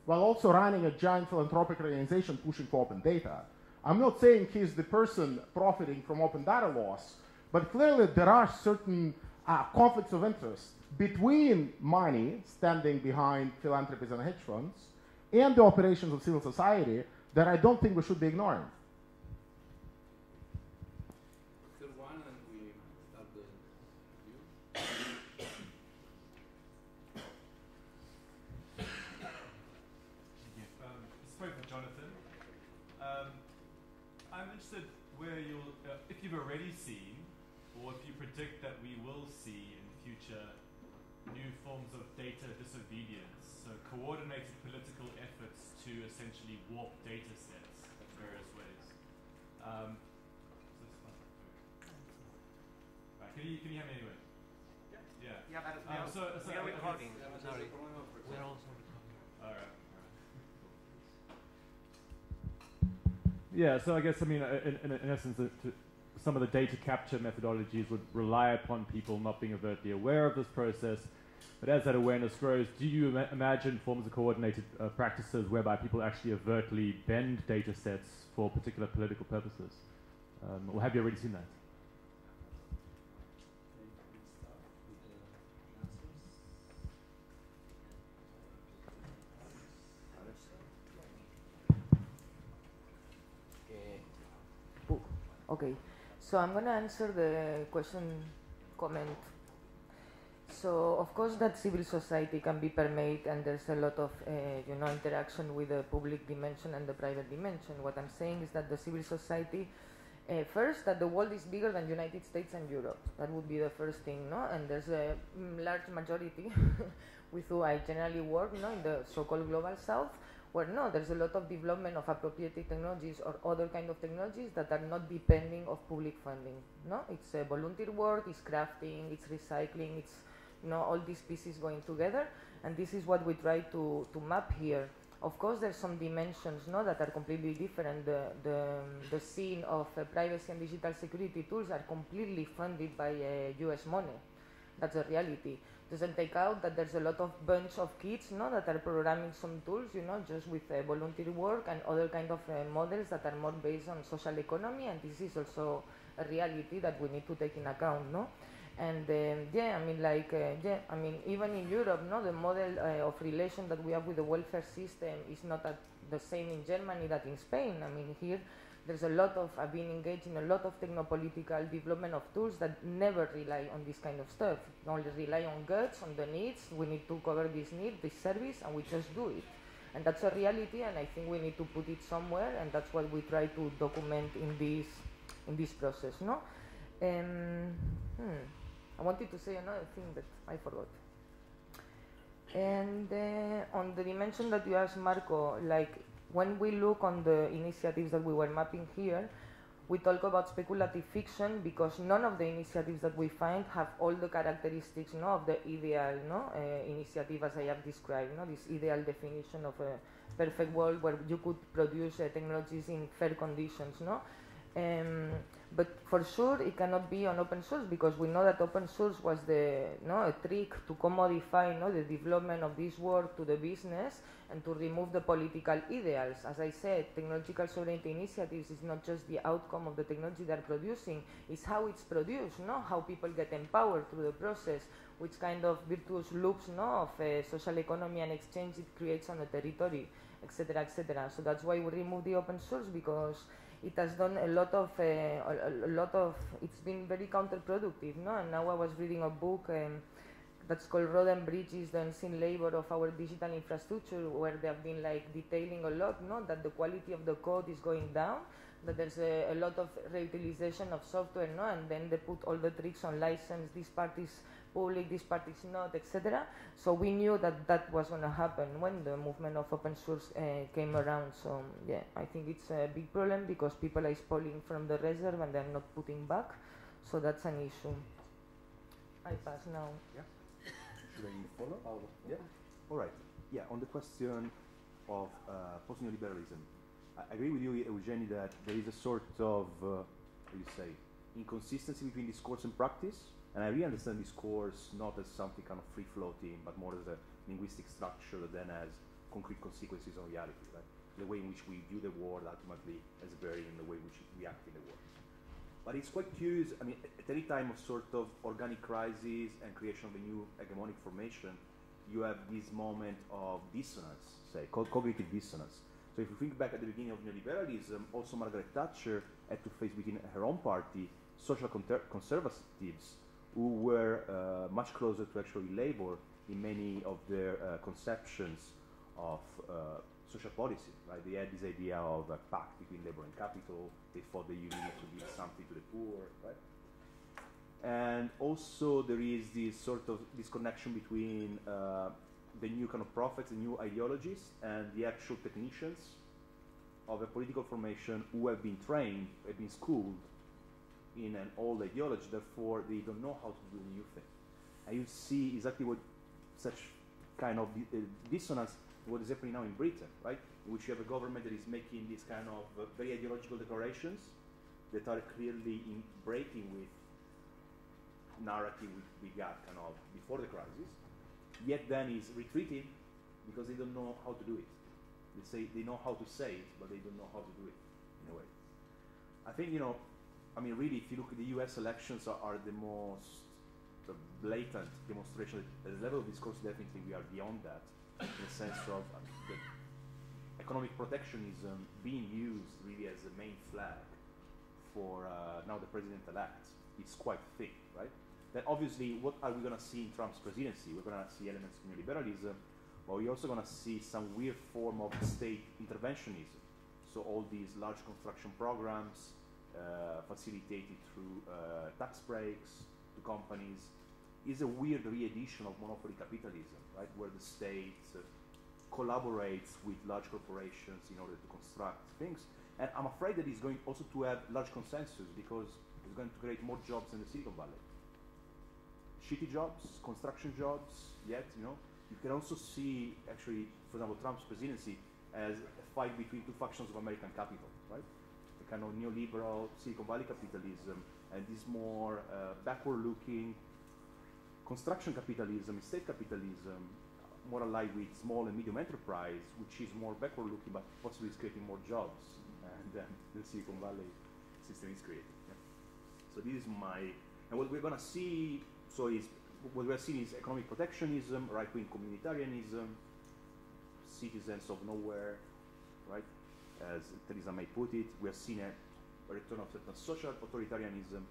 while also running a giant philanthropic organization pushing for open data. I'm not saying he's the person profiting from open data laws, but clearly there are certain uh, conflicts of interest between money standing behind philanthropies and hedge funds and the operations of civil society that I don't think we should be ignoring. Jonathan. Um, I'm interested where you'll, uh, if you've already seen, or if you predict that we will see in future new forms of data disobedience, so coordinated political efforts to essentially warp data sets in various ways. Um, right, can you can you hear me anyway? Yeah. Yeah. Yeah, but um, so, so we are recording. Sorry. We're also recording. All right. Yeah, so I guess I mean, uh, in, in, in essence, to, some of the data capture methodologies would rely upon people not being overtly aware of this process. But as that awareness grows, do you Im imagine forms of coordinated uh, practices whereby people actually overtly bend data sets for particular political purposes? Um, or have you already seen that? Okay. So I'm going to answer the question, comment. So of course that civil society can be permeate and there's a lot of uh, you know interaction with the public dimension and the private dimension. What I'm saying is that the civil society uh, first that the world is bigger than United States and Europe. That would be the first thing, no? And there's a mm, large majority with who I generally work, no, in the so-called global south, where no, there's a lot of development of appropriate technologies or other kind of technologies that are not depending of public funding. No, it's uh, volunteer work, it's crafting, it's recycling, it's you know all these pieces going together, and this is what we try to to map here. Of course, there's some dimensions no, that are completely different. The, the, the scene of uh, privacy and digital security tools are completely funded by uh, US money. That's a reality. Doesn't take out that there's a lot of bunch of kids no, that are programming some tools, you know, just with uh, volunteer work and other kind of uh, models that are more based on social economy, and this is also a reality that we need to take in account, no? and um, yeah, I mean, like, uh, yeah, I mean, even in Europe, no, the model uh, of relation that we have with the welfare system is not at the same in Germany that in Spain. I mean, here there's a lot of, I've been engaged in a lot of technopolitical development of tools that never rely on this kind of stuff. Only rely on guts, on the needs. We need to cover this need, this service, and we just do it. And that's a reality, and I think we need to put it somewhere, and that's what we try to document in this in this process, no? Um, hmm. I wanted to say another thing, but I forgot. And uh, on the dimension that you asked, Marco, like when we look on the initiatives that we were mapping here, we talk about speculative fiction because none of the initiatives that we find have all the characteristics no, of the ideal no, uh, initiative as I have described, no, this ideal definition of a perfect world where you could produce uh, technologies in fair conditions. No? Um, but for sure it cannot be on open source because we know that open source was the no a trick to commodify no the development of this work to the business and to remove the political ideals. As i said technological sovereignty initiatives is not just the outcome of the technology they're producing it's how it's produced no how people get empowered through the process which kind of virtuous loops no of uh, social economy and exchange it creates on the territory etc etc so that's why we remove the open source because it has done a lot of uh, a, a, lot of it's been very counterproductive no? And now i was reading a book um, that's called road and bridges the unseen labor of our digital infrastructure where they have been like detailing a lot no? That the quality of the code is going down that there's a, a lot of reutilization of software no? And then they put all the tricks on license this part is public, this part is not, etc. So we knew that that was going to happen when the movement of open source uh, came around. So yeah, I think it's a big problem because people are spoiling from the reserve and they're not putting back. So that's an issue. I pass now. Yeah. Should I follow? Oh, yeah. All right. Yeah. On the question of uh, post-neoliberalism, I agree with you, Evgeny, that there is a sort of, uh, how do you say, inconsistency between discourse and practice and I really understand this course not as something kind of free floating, but more as a linguistic structure than as concrete consequences on reality, right? The way in which we view the world ultimately as varying the way in which we act in the world. But it's quite curious, I mean, at any time of sort of organic crisis and creation of a new hegemonic formation, you have this moment of dissonance, say, called cognitive dissonance. So if you think back at the beginning of neoliberalism, also Margaret Thatcher had to face within her own party social conservatives who were uh, much closer to actually labor in many of their uh, conceptions of uh, social policy. Right? They had this idea of a pact between labor and capital. They thought that you needed to give something to the poor. Right? And also there is this sort of this connection between uh, the new kind of prophets, the new ideologies, and the actual technicians of a political formation who have been trained, have been schooled in an old ideology, therefore they don't know how to do a new thing. And you see exactly what such kind of uh, dissonance what is happening now in Britain, right? In which you have a government that is making these kind of uh, very ideological declarations that are clearly in breaking with narrative we, we got kind of before the crisis, yet then is retreating because they don't know how to do it. They say they know how to say it, but they don't know how to do it in a way. I think you know I mean, really, if you look at the U.S. elections, are, are the most the blatant demonstration. At the level of discourse, definitely we are beyond that, in the sense of uh, the economic protectionism being used really as a main flag for uh, now the president-elect. It's quite thick, right? Then obviously, what are we going to see in Trump's presidency? We're going to see elements of neoliberalism, but we're also going to see some weird form of state interventionism. So all these large construction programs facilitated through uh, tax breaks to companies is a weird re-edition of monopoly capitalism, right, where the state uh, collaborates with large corporations in order to construct things. And I'm afraid that it's going also to have large consensus because it's going to create more jobs in the Silicon Valley. Shitty jobs, construction jobs, yet, you know, you can also see actually, for example, Trump's presidency as a fight between two factions of American capital, right? Kind of neoliberal Silicon Valley capitalism and this more uh, backward-looking construction capitalism, state capitalism, more aligned with small and medium enterprise, which is more backward-looking, but possibly is creating more jobs than the Silicon Valley system is creating. So this is my, and what we're going to see, so is what we're seeing is economic protectionism, right-wing communitarianism, citizens of nowhere, right? As Theresa May put it, we are seeing a, return of certain social authoritarianism.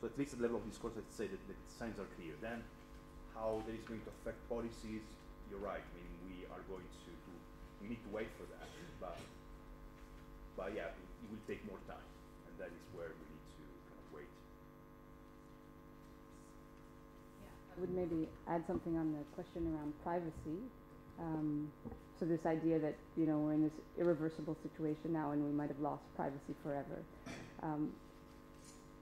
So at least at the level of discourse, I'd say that the signs are clear. Then, how that is going to affect policies, you're right. I mean, we are going to, to we need to wait for that, but but yeah, it, it will take more time, and that is where we need to kind of wait. Yeah, I would maybe add something on the question around privacy. Um, so this idea that you know we're in this irreversible situation now, and we might have lost privacy forever. Um,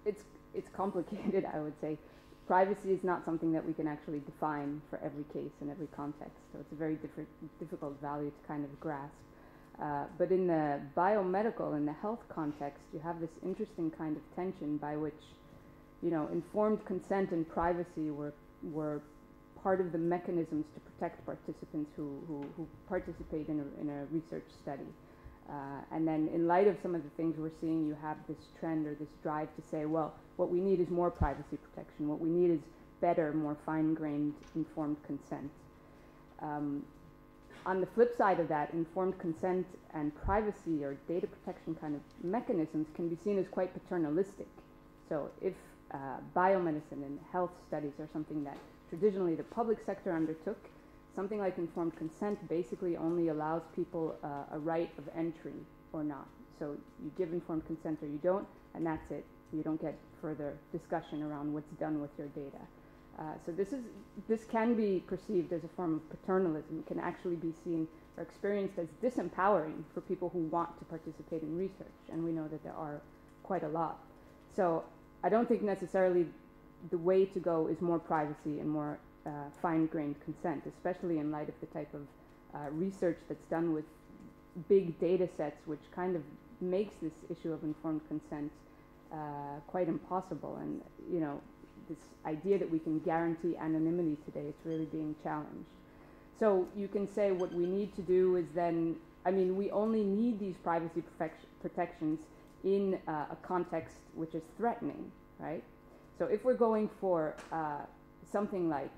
it's it's complicated, I would say. Privacy is not something that we can actually define for every case and every context. So it's a very different, difficult value to kind of grasp. Uh, but in the biomedical, and the health context, you have this interesting kind of tension by which, you know, informed consent and privacy were were part of the mechanisms to protect participants who, who, who participate in a, in a research study. Uh, and then, in light of some of the things we're seeing, you have this trend or this drive to say, well, what we need is more privacy protection. What we need is better, more fine grained informed consent. Um, on the flip side of that, informed consent and privacy or data protection kind of mechanisms can be seen as quite paternalistic. So, if uh, biomedicine and health studies are something that traditionally the public sector undertook, something like informed consent basically only allows people uh, a right of entry or not. So you give informed consent or you don't, and that's it. You don't get further discussion around what's done with your data. Uh, so this is this can be perceived as a form of paternalism. It can actually be seen or experienced as disempowering for people who want to participate in research, and we know that there are quite a lot. So I don't think necessarily the way to go is more privacy and more uh, fine-grained consent, especially in light of the type of uh, research that's done with big data sets, which kind of makes this issue of informed consent uh, quite impossible. And you know, this idea that we can guarantee anonymity today, it's really being challenged. So you can say what we need to do is then, I mean, we only need these privacy protections in uh, a context which is threatening, right? So if we're going for uh, something like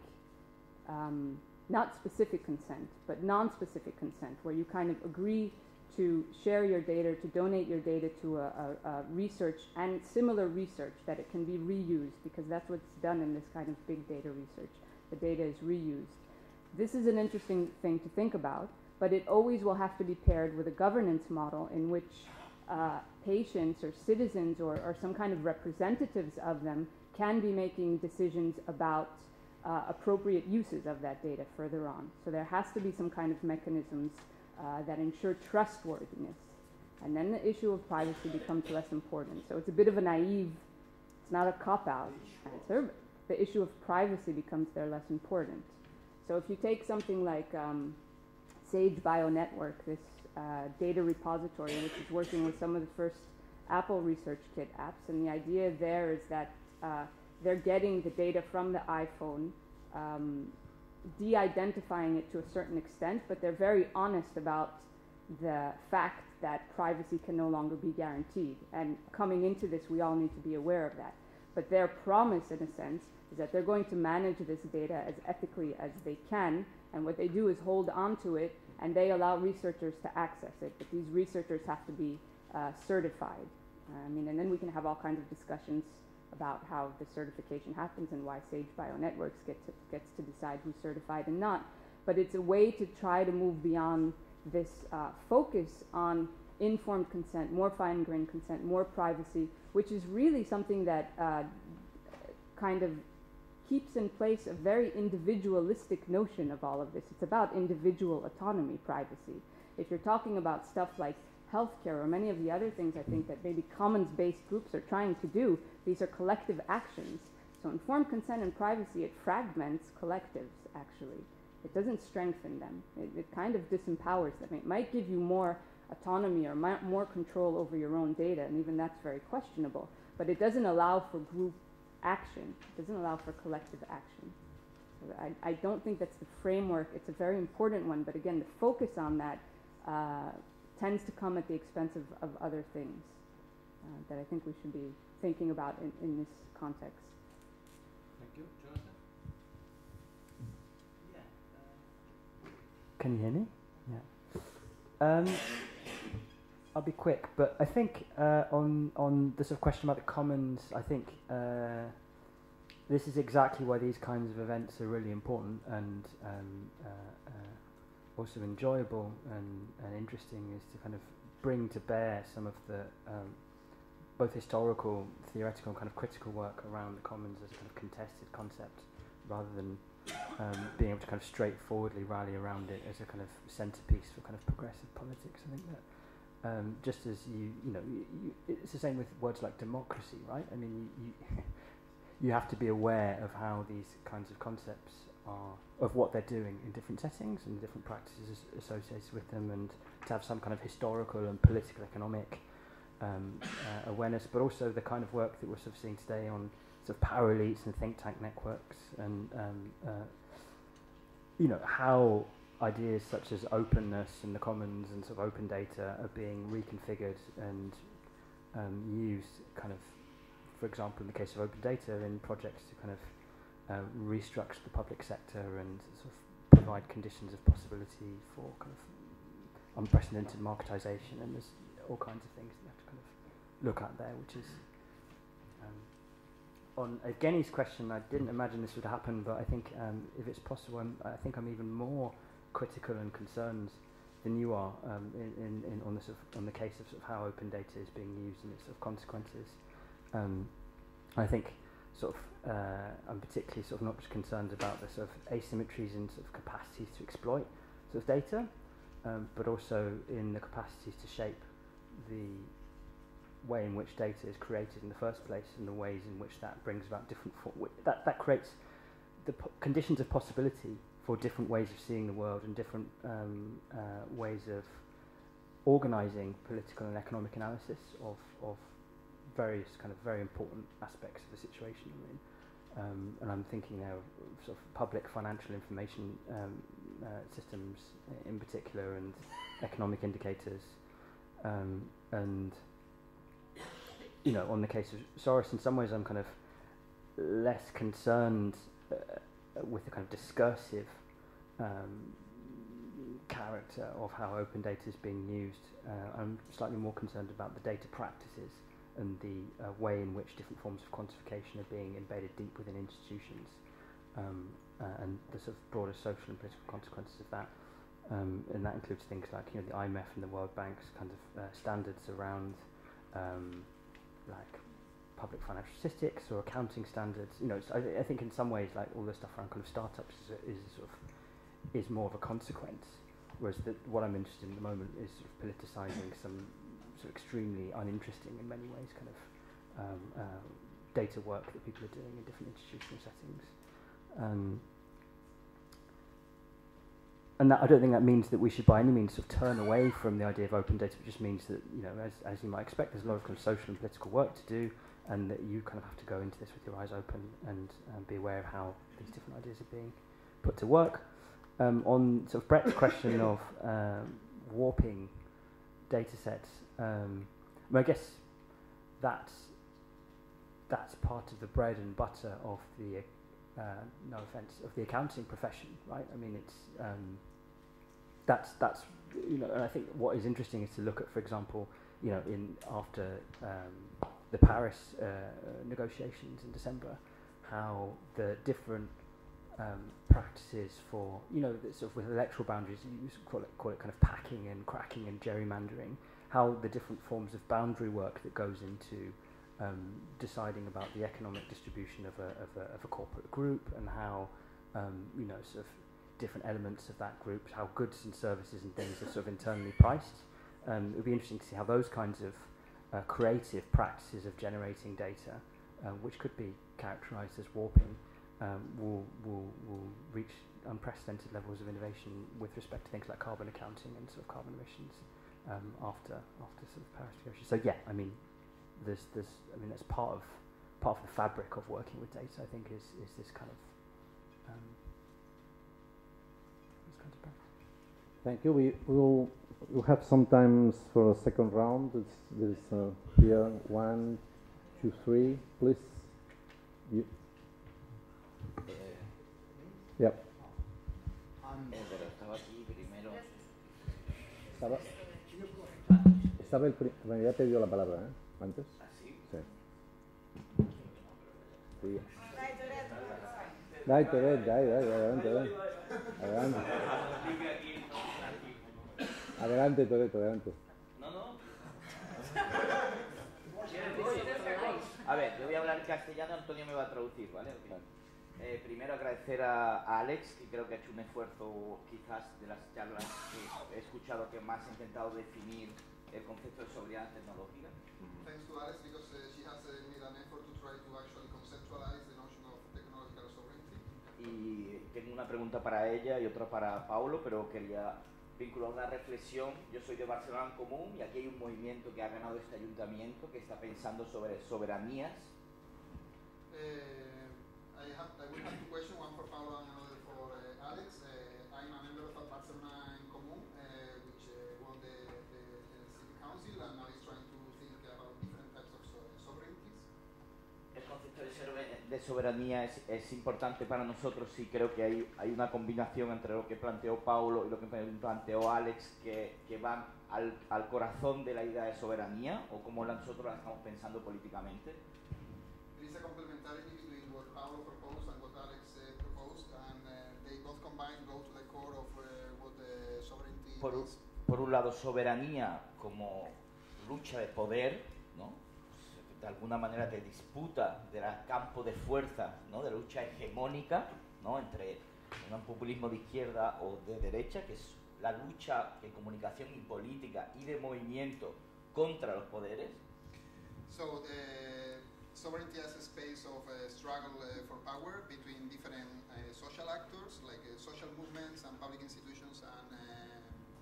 um, not specific consent, but non-specific consent, where you kind of agree to share your data, to donate your data to a, a, a, research and similar research that it can be reused because that's what's done in this kind of big data research. The data is reused. This is an interesting thing to think about, but it always will have to be paired with a governance model in which uh, patients or citizens or, or some kind of representatives of them can be making decisions about uh, appropriate uses of that data further on. So there has to be some kind of mechanisms uh, that ensure trustworthiness. And then the issue of privacy becomes less important. So it's a bit of a naive, it's not a cop out answer. The issue of privacy becomes there less important. So if you take something like um, Sage BioNetwork, this uh, data repository, which is working with some of the first Apple Research Kit apps, and the idea there is that uh, they're getting the data from the iPhone, um, de-identifying it to a certain extent, but they're very honest about the fact that privacy can no longer be guaranteed. And coming into this, we all need to be aware of that. But their promise, in a sense, is that they're going to manage this data as ethically as they can. And what they do is hold on to it, and they allow researchers to access it. But these researchers have to be uh, certified. I mean, and then we can have all kinds of discussions about how the certification happens and why Sage Bionetworks get to, gets to decide who's certified and not. But it's a way to try to move beyond this uh, focus on informed consent, more fine-grained consent, more privacy, which is really something that uh, kind of keeps in place a very individualistic notion of all of this. It's about individual autonomy, privacy. If you're talking about stuff like healthcare or many of the other things I think that maybe commons-based groups are trying to do, these are collective actions. So informed consent and privacy, it fragments collectives, actually. It doesn't strengthen them. It, it kind of disempowers them. It might give you more autonomy or more control over your own data, and even that's very questionable. But it doesn't allow for group action. It doesn't allow for collective action. I, I don't think that's the framework. It's a very important one, but again, the focus on that uh, tends to come at the expense of, of other things uh, that I think we should be thinking about in, in this context. Thank you. Jonathan? Can you hear me? Yeah. Um, I'll be quick, but I think uh, on on the sort of question about the commons, I think uh, this is exactly why these kinds of events are really important and um, uh, uh, also enjoyable and, and interesting. Is to kind of bring to bear some of the um, both historical, theoretical, and kind of critical work around the commons as a kind of contested concept, rather than um, being able to kind of straightforwardly rally around it as a kind of centerpiece for kind of progressive politics. I think that um, just as you, you know, you, it's the same with words like democracy, right? I mean, you, you have to be aware of how these kinds of concepts are, of what they're doing in different settings and different practices associated with them, and to have some kind of historical and political economic um, uh, awareness, but also the kind of work that we're sort of seeing today on sort of power elites and think tank networks, and um, uh, you know how ideas such as openness and the commons and sort of open data are being reconfigured and um, used, kind of, for example, in the case of open data, in projects to kind of uh, restructure the public sector and sort of provide conditions of possibility for kind of unprecedented marketization, and there's all kinds of things that you have to kind of look at there, which is um, on Evgeny's question. I didn't imagine this would happen, but I think um, if it's possible, I'm, I think I'm even more critical and concerned than you are um, in, in, in on the sort of, on the case of, sort of how open data is being used and its sort of consequences. Um, I think sort of uh, I'm particularly sort of not just concerned about the sort of asymmetries in sort of capacities to exploit sort of data, um, but also in the capacities to shape the way in which data is created in the first place and the ways in which that brings about different that that creates the conditions of possibility for different ways of seeing the world and different um, uh, ways of organizing political and economic analysis of, of various kind of very important aspects of the situation I'm in. Um, and I'm thinking now of sort of public financial information um, uh, systems in particular and economic indicators. Um, and, you know, on the case of Soros, in some ways I'm kind of less concerned uh, with the kind of discursive um, character of how open data is being used. Uh, I'm slightly more concerned about the data practices and the uh, way in which different forms of quantification are being embedded deep within institutions um, uh, and the sort of broader social and political consequences of that. Um, and that includes things like you know the IMF and the World Bank's kind of uh, standards around um, like public financial statistics or accounting standards. You know, I, I, think in some ways like all the stuff around kind of startups is, a, is a sort of is more of a consequence. Whereas the, what I'm interested in at the moment is sort of politicizing some sort of extremely uninteresting in many ways kind of um, uh, data work that people are doing in different institutional settings. Um, and that, I don't think that means that we should by any means sort of turn away from the idea of open data. It just means that, you know, as, as you might expect, there's a lot of kind of social and political work to do, and that you kind of have to go into this with your eyes open and um, be aware of how these different ideas are being put to work. Um, on sort of Brett's question of um, warping data sets, um, I, guess that's that's part of the bread and butter of the uh, no offense of the accounting profession, right? I mean, it's um, that's that's you know, and I think what is interesting is to look at, for example, you know, in after um, the Paris uh, negotiations in December, how the different um, practices for, you know, sort of with electoral boundaries, you call it, call it kind of packing and cracking and gerrymandering, how the different forms of boundary work that goes into um, deciding about the economic distribution of a, of a, of a corporate group and how, um, you know, sort of different elements of that group, how goods and services and things are sort of internally priced. Um, it would be interesting to see how those kinds of uh, creative practices of generating data, um, which could be characterized as warping, um, will, will, will reach unprecedented levels of innovation with respect to things like carbon accounting and sort of carbon emissions um, after after sort of Paris negotiations. So yeah, I mean, there's there's I mean that's part of part of the fabric of working with data. I think is is this kind of um, this kind of practice. Thank you. We will we'll have some times for a second round. There's, there's uh, here one, two, three. Please. You. Yep. Estaba el pri- bueno, ya te dio la palabra, ¿eh? Antes. Así. Sí. Sí. Dai, Toret, dai, dai, adelante, adelante. Adelante. Adelante, Toreto, adelante. No, no. A ver, yo voy a hablar en castellano, Antonio me va a traducir, ¿vale? Eh, primero agradecer a, a Alex, que creo que ha hecho un esfuerzo quizás de las charlas que he escuchado que más ha intentado definir el concepto de soberanía tecnológica. Thanks to Alice because uh, she has uh, made an effort to try to actually conceptualize the notion of technological sovereignty. Y tengo una pregunta para ella y otra para Paulo, pero quería vincular una reflexión. Yo soy de Barcelona en Común y aquí hay un movimiento que ha ganado este ayuntamiento que está pensando sobre soberanías. Uh, I, have, I will have two questions, one for Paolo and de soberanía es, es importante para nosotros y creo que hay, hay una combinación entre lo que planteó Paulo y lo que planteó Alex que, que van al, al corazón de la idea de soberanía o como nosotros la estamos pensando políticamente. There is a complementarity between what Paolo proposed and what Alex uh, proposed, and uh, they both go to the core of uh, what the sovereignty por, is. por un lado soberanía como lucha de poder, ¿no? De alguna manera de disputa del campo de fuerza, ¿no? de lucha hegemónica ¿no? entre un populismo de izquierda o de derecha, que es la lucha de comunicación y política y de movimiento contra los poderes. So the sovereignty as a space of uh, struggle uh, for power between different uh, social actors, like uh, social movements and public institutions and uh,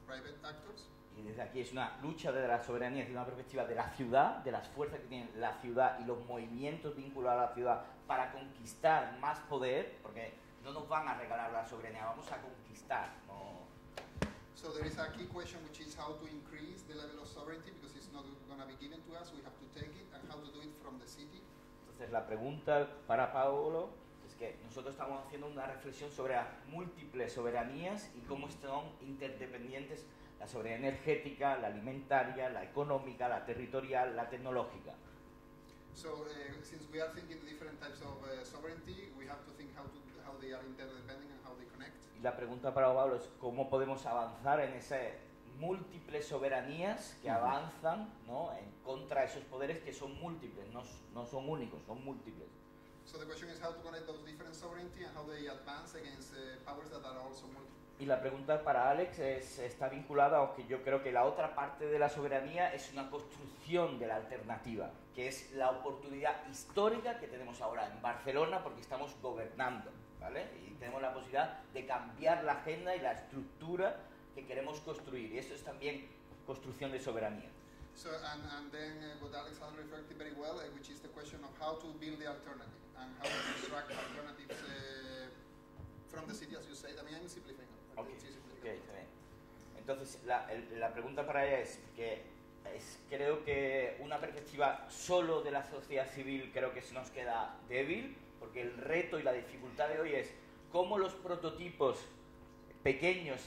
private actors. Y desde aquí es una lucha de la soberanía desde una perspectiva de la ciudad, de las fuerzas que tiene la ciudad y los movimientos vinculados a la ciudad para conquistar más poder, porque no nos van a regalar la soberanía, vamos a conquistar. ¿no? So there is a key question which is how to increase the level of sovereignty because it's not going to be given to us, we have to take it, and how to do it from the city. Entonces la pregunta para Paolo es que nosotros estamos haciendo una reflexión sobre las múltiples soberanías y cómo son interdependientes la soberanía energética, la alimentaria, la económica, la territorial, la tecnológica. So uh, since we are thinking different types of uh, sovereignty, we have to think how to how they are interdependent and how they connect. Y la pregunta para Pablo es cómo podemos avanzar en esas múltiples soberanías que avanzan ¿no? en contra de esos poderes que son múltiples, no, no son únicos, son múltiples. So the question is how to connect those different sovereignty and how they advance against uh, powers that are also multiple. Y la pregunta para Alex es- está vinculada, aunque yo creo que la otra parte de la soberanía es una construcción de la alternativa, que es la oportunidad histórica que tenemos ahora en Barcelona porque estamos gobernando, ¿vale? Y tenemos la posibilidad de cambiar la agenda y la estructura que queremos construir. Y eso es también construcción de soberanía. So and, and then uh, what Alex has referred to very well, uh, which is the question of how to build the alternative and how to construct alternatives uh, from the city, as you said. I mean, I'm simplifying. Ok, it's easy to ok, do. está bien. Entonces, la, el- la pregunta para ella es que es, creo que una perspectiva solo de la sociedad civil creo que se nos queda débil, porque el reto y la dificultad de hoy es cómo los prototipos pequeños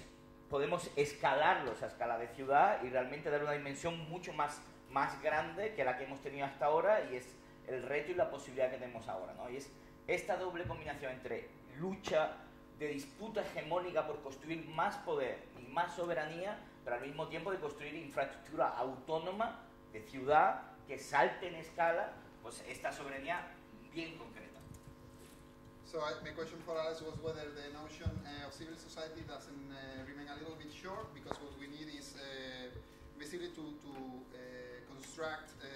podemos escalarlos a escala de ciudad y realmente dar una dimensión mucho más más grande que la que hemos tenido hasta ahora y es el reto y la posibilidad que tenemos ahora. ¿no? Y es esta doble combinación entre lucha de disputa hegemónica por construir más poder y más soberanía, pero al mismo tiempo de construir infraestructura autónoma de ciudad que salte en escala pues esta soberanía bien concreta. So I, my question for Alex was whether the notion uh, of civil society doesn't uh, remain a little bit short because what we need is uh, basically to, to uh, construct. Uh,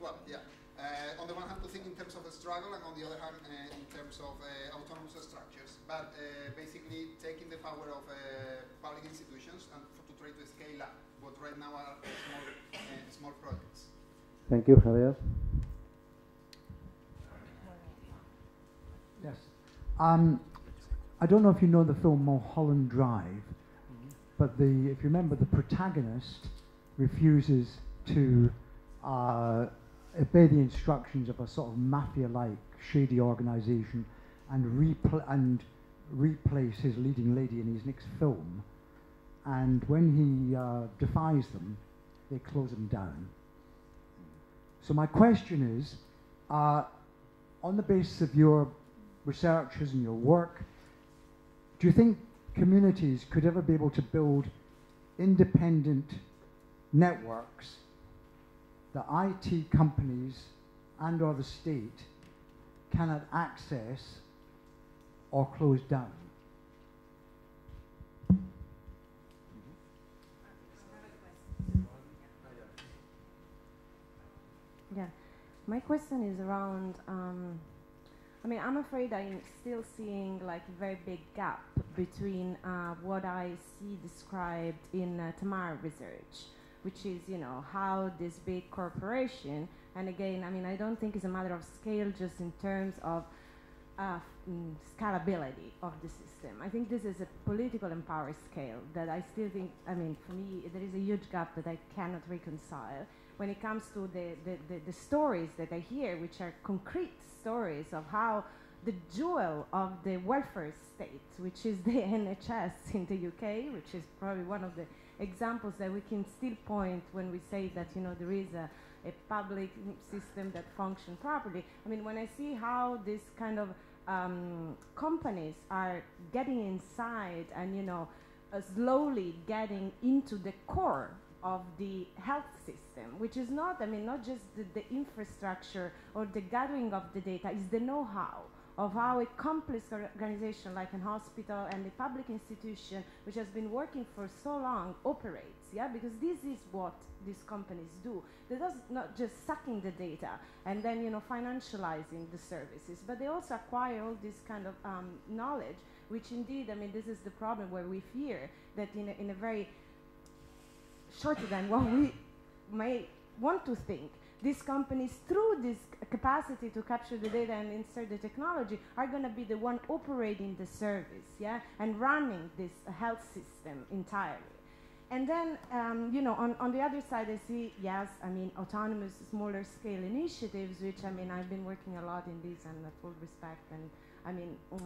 well, yeah. Uh, on the one hand, to think in terms of a struggle, and on the other hand, uh, in terms of uh, autonomous structures. But uh, basically, taking the power of uh, public institutions and f- to try to scale up what right now are small, uh, small projects. Thank you, Javier. Yes. Um, I don't know if you know the film Mulholland Drive, but the if you remember, the protagonist refuses to uh, obey the instructions of a sort of mafia-like shady organization and repl- and replace his leading lady in his next film. And when he uh, defies them, they close him down. So my question is, uh, on the basis of your researches and your work, do you think communities could ever be able to build independent networks that IT companies and or the state cannot access or close down? Yeah, my question is around. Um, I mean, I'm afraid I'm still seeing like a very big gap between uh, what I see described in uh, Tamar's research, which is you know how this big corporation, and again, I mean, I don't think it's a matter of scale, just in terms of uh, mm, scalability of the system. I think this is a political and power scale that I still think, I mean, for me, there is a huge gap that I cannot reconcile when it comes to the, the, the, the stories that I hear, which are concrete stories of how the jewel of the welfare state, which is the NHS in the UK, which is probably one of the examples that we can still point when we say that, you know, there is a, a public system that functions properly. I mean, when I see how this kind of um, companies are getting inside and you know uh, slowly getting into the core of the health system, which is not, I mean, not just the, the infrastructure or the gathering of the data, is the know-how of how a complex organization like an hospital and a public institution, which has been working for so long, operates. Yeah, because this is what these companies do. They're not just sucking the data and then you know financializing the services, but they also acquire all this kind of um, knowledge, which indeed, I mean, this is the problem where we fear that in a, in a very shorter than what we may want to think. These companies, through this capacity to capture the data and insert the technology, are going to be the one operating the service, yeah, and running this health system entirely. And then, um, you know, on, on the other side, I see, yes, I mean, autonomous, smaller scale initiatives, which, I mean, I've been working a lot in this and uh, full respect. And, I mean, uh,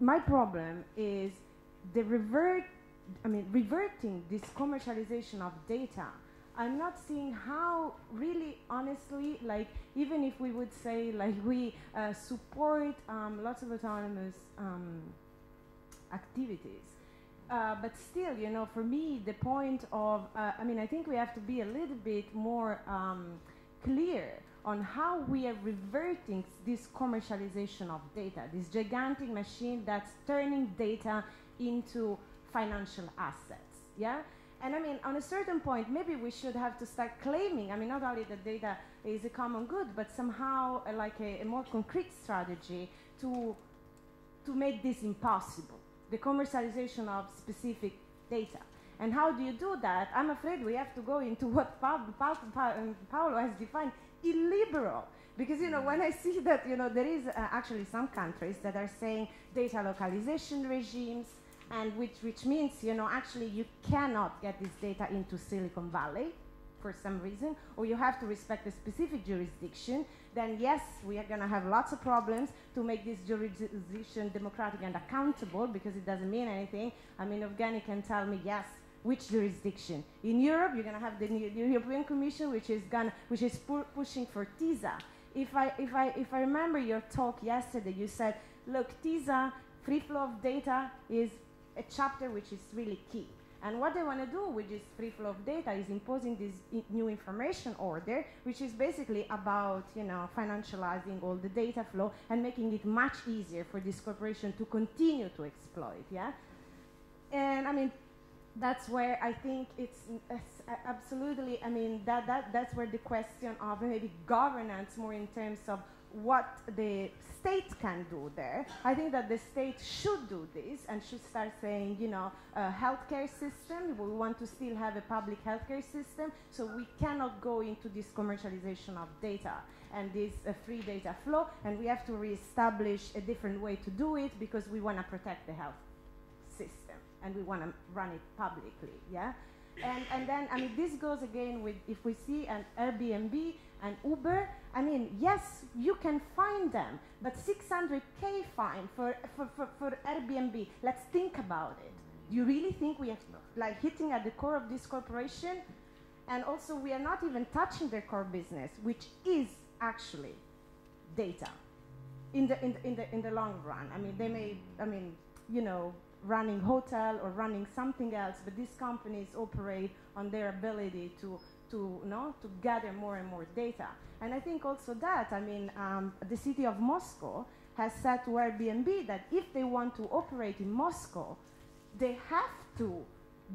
my problem is the revert, I mean, reverting this commercialization of data. I'm not seeing how really honestly, like, even if we would say, like, we uh, support um, lots of autonomous um, activities, uh, but still, you know, for me, the point of, uh, I mean, I think we have to be a little bit more um, clear on how we are reverting this commercialization of data, this gigantic machine that's turning data into financial assets. Yeah? And I mean, on a certain point, maybe we should have to start claiming, I mean, not only that data is a common good, but somehow uh, like a, a more concrete strategy to, to make this impossible the commercialization of specific data. And how do you do that? I'm afraid we have to go into what pa pa pa Paolo has defined illiberal. Because you know, when I see that you know there is uh, actually some countries that are saying data localization regimes, and which which means you know actually you cannot get this data into Silicon Valley for some reason, or you have to respect a specific jurisdiction, then yes, we are going to have lots of problems to make this jurisdiction democratic and accountable because it doesn't mean anything. I mean, Evgeny can tell me, yes, which jurisdiction. In Europe, you're going to have the, the European Commission, which is gonna, which is pu- pushing for TISA. If I, if I, if I remember your talk yesterday, you said, look, TISA, free flow of data, is a chapter which is really key. And what they want to do with this free flow of data is imposing this new information order, which is basically about you know financializing all the data flow and making it much easier for this corporation to continue to exploit. Yeah, and I mean that's where I think it's, it's absolutely. I mean that that that's where the question of maybe governance more in terms of what the state can do there. I think that the state should do this and should start saying, you know, a healthcare system. We want to still have a public healthcare system, so we cannot go into this commercialization of data and this uh, free data flow, and we have to reestablish a different way to do it because we want to protect the health system and we want to run it publicly. Yeah. And, and then, I mean, this goes again with if we see an Airbnb and Uber, I mean, yes, you can find them, but 600k fine for, for, for, for Airbnb, let's think about it. Do you really think we are like, hitting at the core of this corporation? And also, we are not even touching their core business, which is actually data in the, in the, in the, in the long run. I mean, they may, I mean, you know, running hotel or running something else, but these companies operate on their ability to, to, know, to gather more and more data. And I think also that, I mean, um, the city of Moscow has said to Airbnb that if they want to operate in Moscow, they have to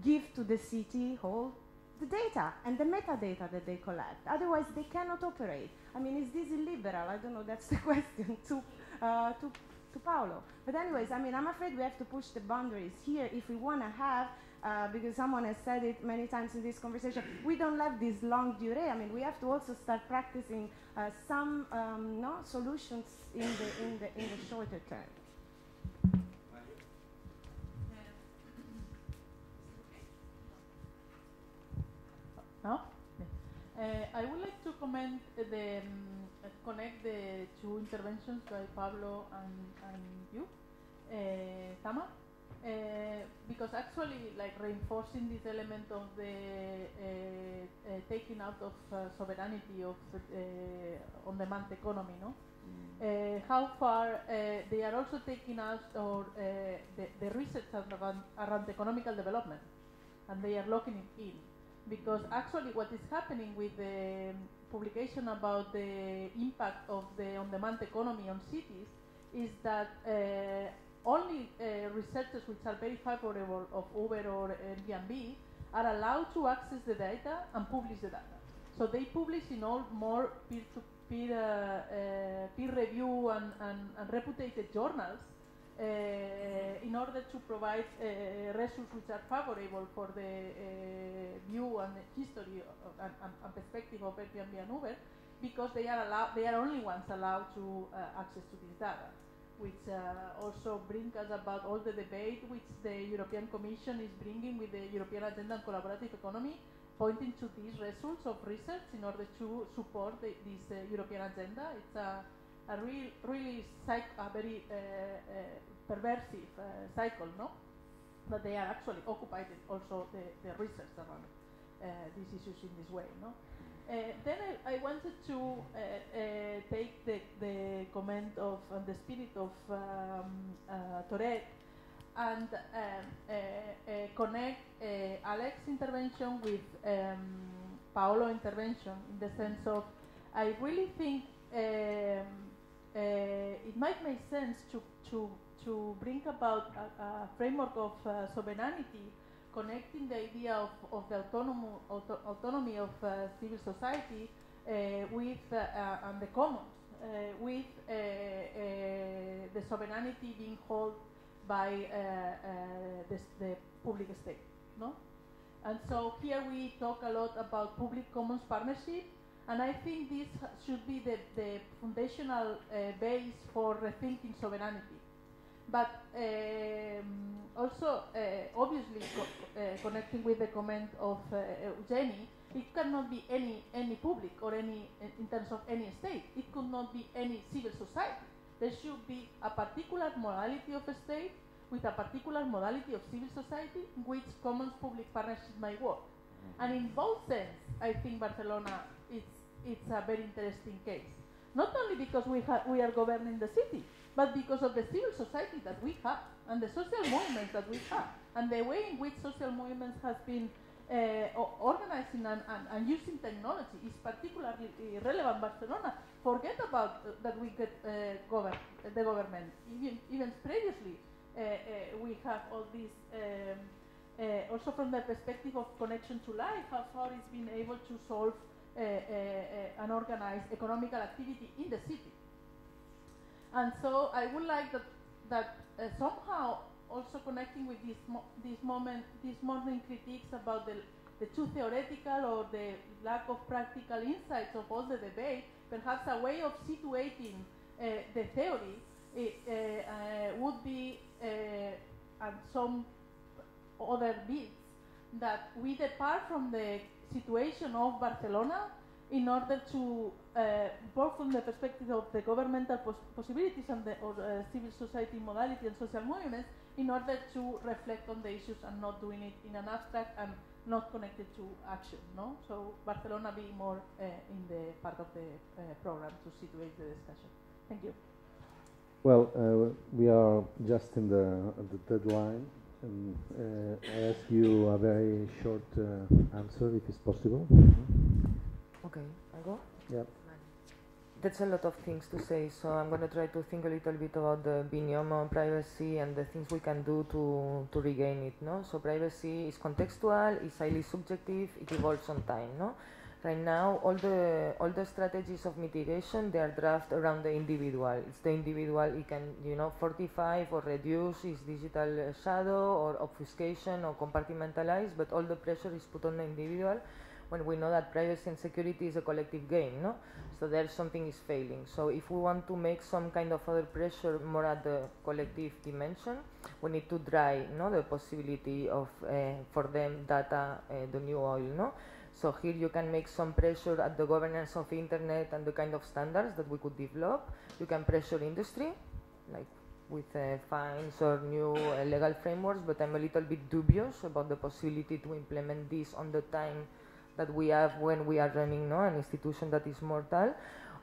give to the city hall the data and the metadata that they collect. Otherwise, they cannot operate. I mean, is this illiberal? I don't know. That's the question to, uh, to, to Paolo. But anyways, I mean, I'm afraid we have to push the boundaries here if we want to have, uh, because someone has said it many times in this conversation, we don't have this longue durée. I mean, we have to also start practicing uh, some um, no, solutions in the, in, the, in the shorter term. No? Uh, I would like to comment uh, the um, connect the two interventions by Pablo and, and you, uh, Tama, uh, because actually, like reinforcing this element of the uh, uh, taking out of uh, sovereignty of uh, on-demand economy, no? Uh, how far uh, they are also taking out or uh, the, the research around, around economical development, and they are locking it in because actually what is happening with the publication about the impact of the on-demand economy on cities is that uh, only uh, researchers which are very favorable of Uber or Airbnb are allowed to access the data and publish the data. So they publish in all more peer-to-peer, uh, uh, peer review and, and, and reputed journals in order to provide uh, results which are favorable for the uh, view and the history of, and, and, perspective of Airbnb and Uber, because they are allowed, they are only ones allowed to access to this data, which uh, also brings us about all the debate which the European Commission is bringing with the European Agenda on Collaborative Economy, pointing to these results of research in order to support the, this uh, European agenda. It's a a real, really a very uh, uh, perversive uh, cycle, no? But they are actually occupied also the, the research around these issues in this way, no? Uh, then I, I wanted to uh, uh, take the, the comment of the spirit of um, uh, Toret and connect Alex's intervention with um, Paolo intervention in the sense of I really think um, uh, it might make sense to, to, to bring about a, a framework of uh, sovereignty connecting the idea of, of the autonom- auto- autonomy of uh, civil society uh, with uh, uh, and the commons, uh, with the sovereignty being held by uh, the, the public state, no? And so here we talk a lot about public commons partnership, and I think this should be the, the foundational uh, base for rethinking sovereignty. But um, also, uh, obviously, co- uh, connecting with the comment of uh, Evgeny, it cannot be any any public or any in terms of any state. It could not be any civil society. There should be a particular morality of a state with a particular modality of civil society in which commons public partnership might work. And in both sense, I think Barcelona it's a very interesting case. Not only because we, we are governing the city, but because of the civil society that we have and the social movements that we have and the way in which social movements has been uh, organizing and, and, and using technology is particularly uh, relevant Barcelona. Forget about uh, that we get uh, govern, the government. Even, even previously, uh, uh, we have all these, um, also from the perspective of connection to life, how far it's been able to solve uh, uh, uh, and economical activity in the city. And so I would like that, that uh, somehow also connecting with this, mo- this moment, these morning critiques about the, the too theoretical or the lack of practical insights of all the debate, perhaps a way of situating uh, the theory uh, uh, would be, uh, and some other bits, that we depart from the situation of Barcelona in order to, uh, both from the perspective of the governmental pos- possibilities and the or, uh, civil society modality and social movements, in order to reflect on the issues and not doing it in an abstract and not connected to action. No, so Barcelona be more uh, in the part of the uh, program to situate the discussion. Thank you. Well, uh, we are just in the, the deadline, and uh, I ask you a very short uh, answer, if it's possible. Okay, I go? Yep. That's a lot of things to say, so I'm going to try to think a little bit about the binomial privacy and the things we can do to, to regain it. No, so privacy is contextual, it's highly subjective, it evolves on time. No, right now all the all the strategies of mitigation they are drafted around the individual. It's the individual. It can you know fortify or reduce its digital shadow or obfuscation or compartmentalize, but all the pressure is put on the individual when we know that privacy and security is a collective game, no? So there's something is failing. So if we want to make some kind of other pressure more at the collective dimension, we need to try, no, the possibility of uh, for them data uh, the new oil, no? So here you can make some pressure at the governance of internet and the kind of standards that we could develop. You can pressure industry, like with uh, fines or new uh, legal frameworks, but I'm a little bit dubious about the possibility to implement this on the time that we have when we are running no, an institution that is mortal.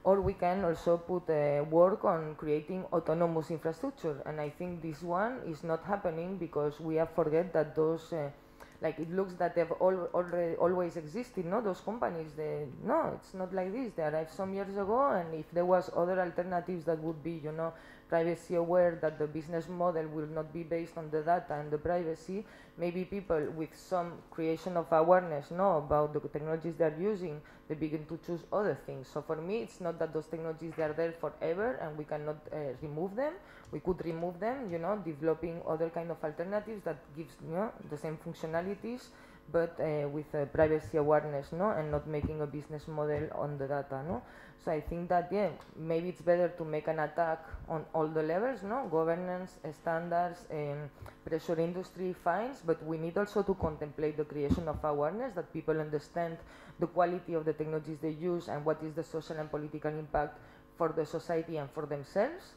Or we can also put uh, work on creating autonomous infrastructure. And I think this one is not happening because we have forget that those, uh, like it looks that they've al- already always existed, no? Those companies, they, no, it's not like this. They arrived some years ago, and if there was other alternatives that would be, you know, privacy aware, that the business model will not be based on the data and the privacy, maybe people with some creation of awareness know about the technologies they're using, they begin to choose other things. So for me, it's not that those technologies they are there forever and we cannot uh, remove them. We could remove them, you know, developing other kind of alternatives that gives you know the same functionalities, but uh, with uh, privacy awareness, no, and not making a business model on the data, no. So I think that yeah, maybe it's better to make an attack on all the levels, no, governance, standards, um, pressure industry, fines, but we need also to contemplate the creation of awareness that people understand the quality of the technologies they use and what is the social and political impact for the society and for themselves.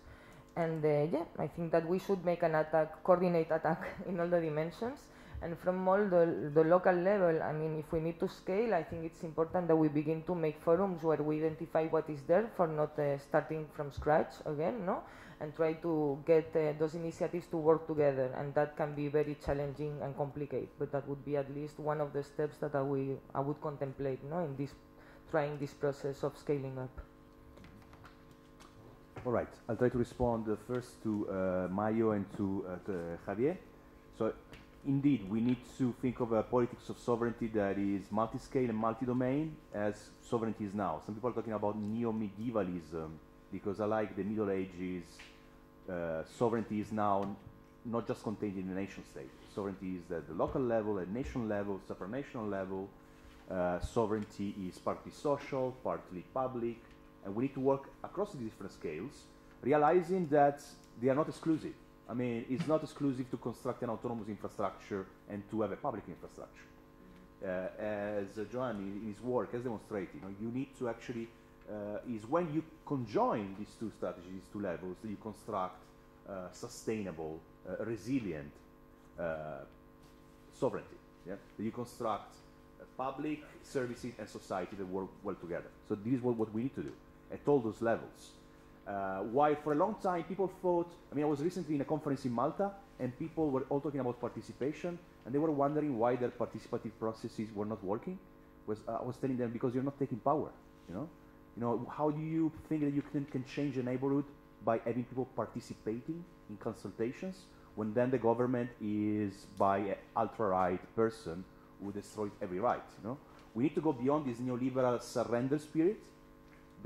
And uh, yeah, I think that we should make an attack, coordinate attack in all the dimensions. And from all the, the local level, I mean, if we need to scale, I think it's important that we begin to make forums where we identify what is there for not uh, starting from scratch again, no? And try to get uh, those initiatives to work together. And that can be very challenging and complicated, but that would be at least one of the steps that I, will, I would contemplate, no? In this, trying this process of scaling up. All right, I'll try to respond uh, first to uh, Mayo and to, uh, to Javier. So, indeed, we need to think of a politics of sovereignty that is multi-scale and multi-domain, as sovereignty is now. Some people are talking about neo-medievalism because, I like the Middle Ages, uh, sovereignty is now not just contained in the nation state. Sovereignty is at the local level, at nation level, supranational level. Uh, sovereignty is partly social, partly public, and we need to work across the different scales, realizing that they are not exclusive. I mean, it's not exclusive to construct an autonomous infrastructure and to have a public infrastructure. Uh, as uh, Joan in his work has demonstrated, you, know, you need to actually, uh, is when you conjoin these two strategies, these two levels, that you construct uh, sustainable, uh, resilient uh, sovereignty. Yeah? That you construct public services and society that work well together. So this is what, what we need to do at all those levels. Uh, while for a long time people thought, I mean, I was recently in a conference in Malta and people were all talking about participation and they were wondering why their participative processes were not working. Was, uh, I was telling them because you're not taking power, you know? You know, how do you think that you can, can change a neighborhood by having people participating in consultations when then the government is by an ultra-right person who destroys every right, you know? We need to go beyond this neoliberal surrender spirit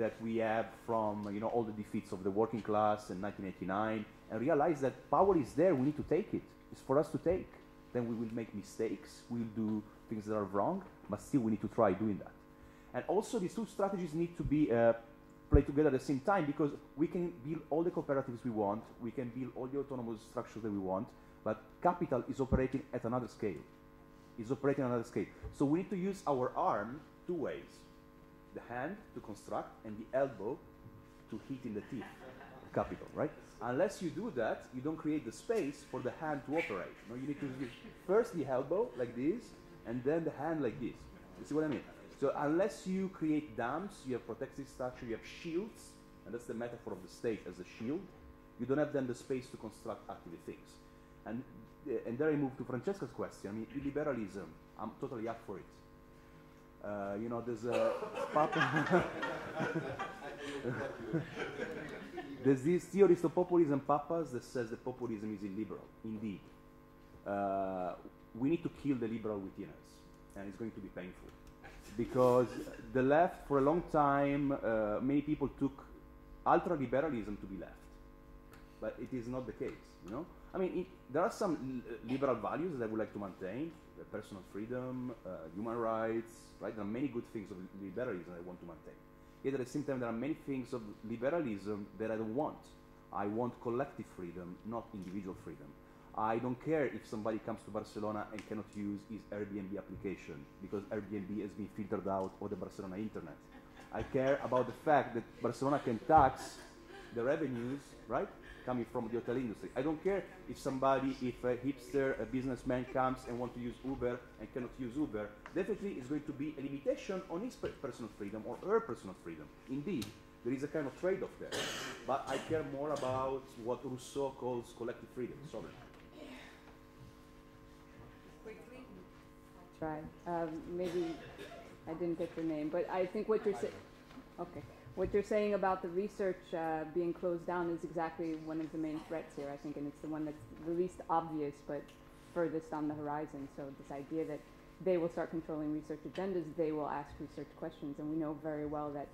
that we have from you know all the defeats of the working class in 1989 and realize that power is there we need to take it. It's for us to take. Then we will make mistakes we'll do things that are wrong but still we need to try doing that. And also these two strategies need to be uh, played together at the same time because we can build all the cooperatives we want we can build all the autonomous structures that we want but capital is operating at another scale. Is operating at another scale. So we need to use our arm two ways the hand to construct and the elbow to hit in the teeth capital, right? Unless you do that, you don't create the space for the hand to operate. You need to use first the elbow like this, and then the hand like this. You see what I mean? So unless you create dams, you have protective structure, you have shields, and that's the metaphor of the state as a shield. You don't have then the space to construct active things. And uh, and there I move to Francesca's question. I mean, illiberalism. I'm totally up for it. Uh, you know, there's a there's this theorist of populism, Pappas, that says that populism is illiberal. Indeed, uh, we need to kill the liberal within us, and it's going to be painful because the left, for a long time, uh, many people took ultra-liberalism to be left, but it is not the case. You know, I mean, it, there are some liberal values that I would like to maintain: personal freedom, uh, human rights. Right? There are many good things of liberalism I want to maintain. Yet at the same time, there are many things of liberalism that I don't want. I want collective freedom, not individual freedom. I don't care if somebody comes to Barcelona and cannot use his Airbnb application because Airbnb has been filtered out of the Barcelona internet. I care about the fact that Barcelona can tax the revenues, right, coming from the hotel industry. I don't care if somebody, if a hipster, a businessman comes and wants to use Uber and cannot use Uber. Definitely it's going to be a limitation on his personal freedom or her personal freedom. Indeed, there is a kind of trade-off there. But I care more about what Rousseau calls collective freedom, sovereignty. Quickly. try. Um, maybe I didn't get your name, but I think what you're saying. Okay. What you're saying about the research uh, being closed down is exactly one of the main threats here, I think, and it's the one that's the least obvious but furthest on the horizon. So, this idea that they will start controlling research agendas, they will ask research questions, and we know very well that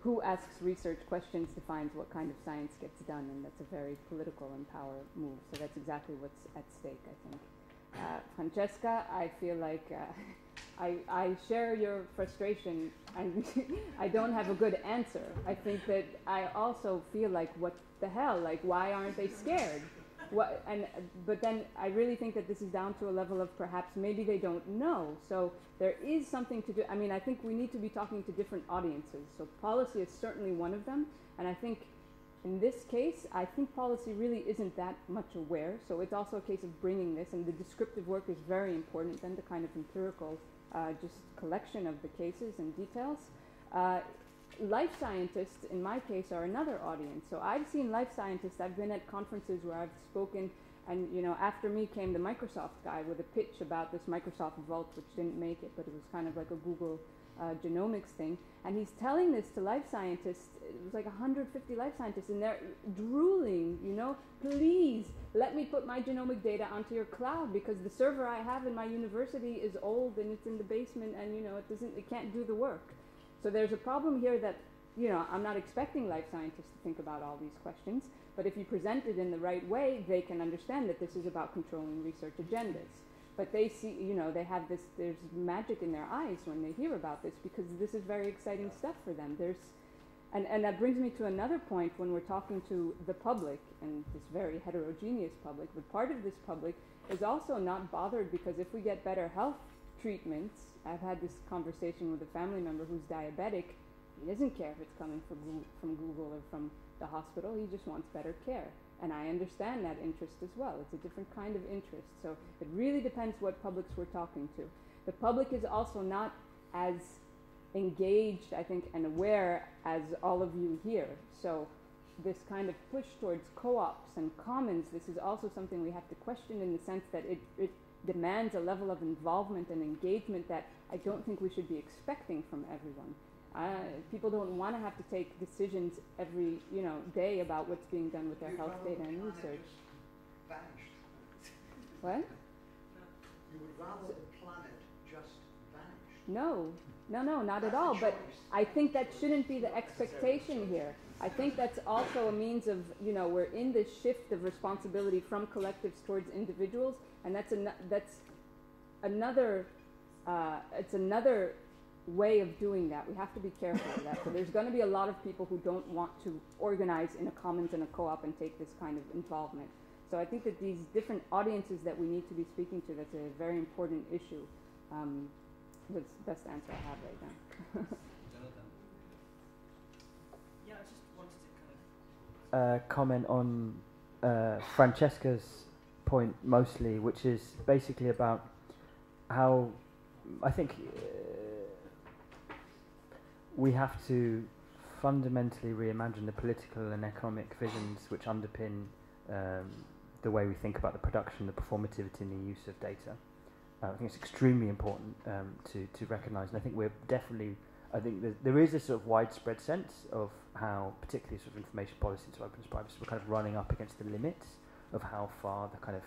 who asks research questions defines what kind of science gets done, and that's a very political and power move. So, that's exactly what's at stake, I think. Uh, Francesca, I feel like uh, I, I share your frustration and I don't have a good answer. I think that I also feel like, what the hell? Like, why aren't they scared? What, and, but then I really think that this is down to a level of perhaps maybe they don't know. So there is something to do. I mean, I think we need to be talking to different audiences. So policy is certainly one of them. And I think in this case, I think policy really isn't that much aware. So it's also a case of bringing this, and the descriptive work is very important, then the kind of empirical uh, just collection of the cases and details. Uh, life scientists, in my case, are another audience. So I've seen life scientists. I've been at conferences where I've spoken, and you know, after me came the Microsoft guy with a pitch about this Microsoft Vault, which didn't make it, but it was kind of like a Google uh, genomics thing. And he's telling this to life scientists. It was like 150 life scientists, and they're drooling. You know, please let me put my genomic data onto your cloud because the server I have in my university is old and it's in the basement, and you know, it doesn't, it can't do the work. So there's a problem here that, you know, I'm not expecting life scientists to think about all these questions, but if you present it in the right way, they can understand that this is about controlling research agendas. But they see, you know, they have this, there's magic in their eyes when they hear about this because this is very exciting stuff for them. There's, and, and that brings me to another point when we're talking to the public and this very heterogeneous public, but part of this public is also not bothered because if we get better health treatments, I've had this conversation with a family member who's diabetic, He doesn't care if it's coming from Google, from Google or from the hospital. He just wants better care. And I understand that interest as well. It's a different kind of interest. So it really depends what publics we're talking to. The public is also not as engaged, I think, and aware as all of you here. So this kind of push towards co-ops and commons, this is also something we have to question in the sense that it, it demands a level of involvement and engagement that I don't think we should be expecting from everyone. Uh, people don't want to have to take decisions every you know day about what's being done with their health data and research. What? You would rather the planet just vanished. No, no, no, not at all. But I think that shouldn't be the expectation here. I think that's also a means of, you know, we're in this shift of responsibility from collectives towards individuals, and that's an, that's another, uh, it's another way of doing that. We have to be careful of that. So there's going to be a lot of people who don't want to organize in a commons and a co-op and take this kind of involvement. So I think that these different audiences that we need to be speaking to, that's a very important issue. Um, that's the best answer I have right now. Yeah, I just wanted to kind of uh, comment on uh, Francesca's point mostly, which is basically about how I think uh, we have to fundamentally reimagine the political and economic visions which underpin um, the way we think about the production, the performativity, and the use of data. Uh, I think it's extremely important um, to, to recognise, and I think we're definitely, I think there, is a sort of widespread sense of how, particularly sort of information policy to openness privacy, we're kind of running up against the limits of how far the kind of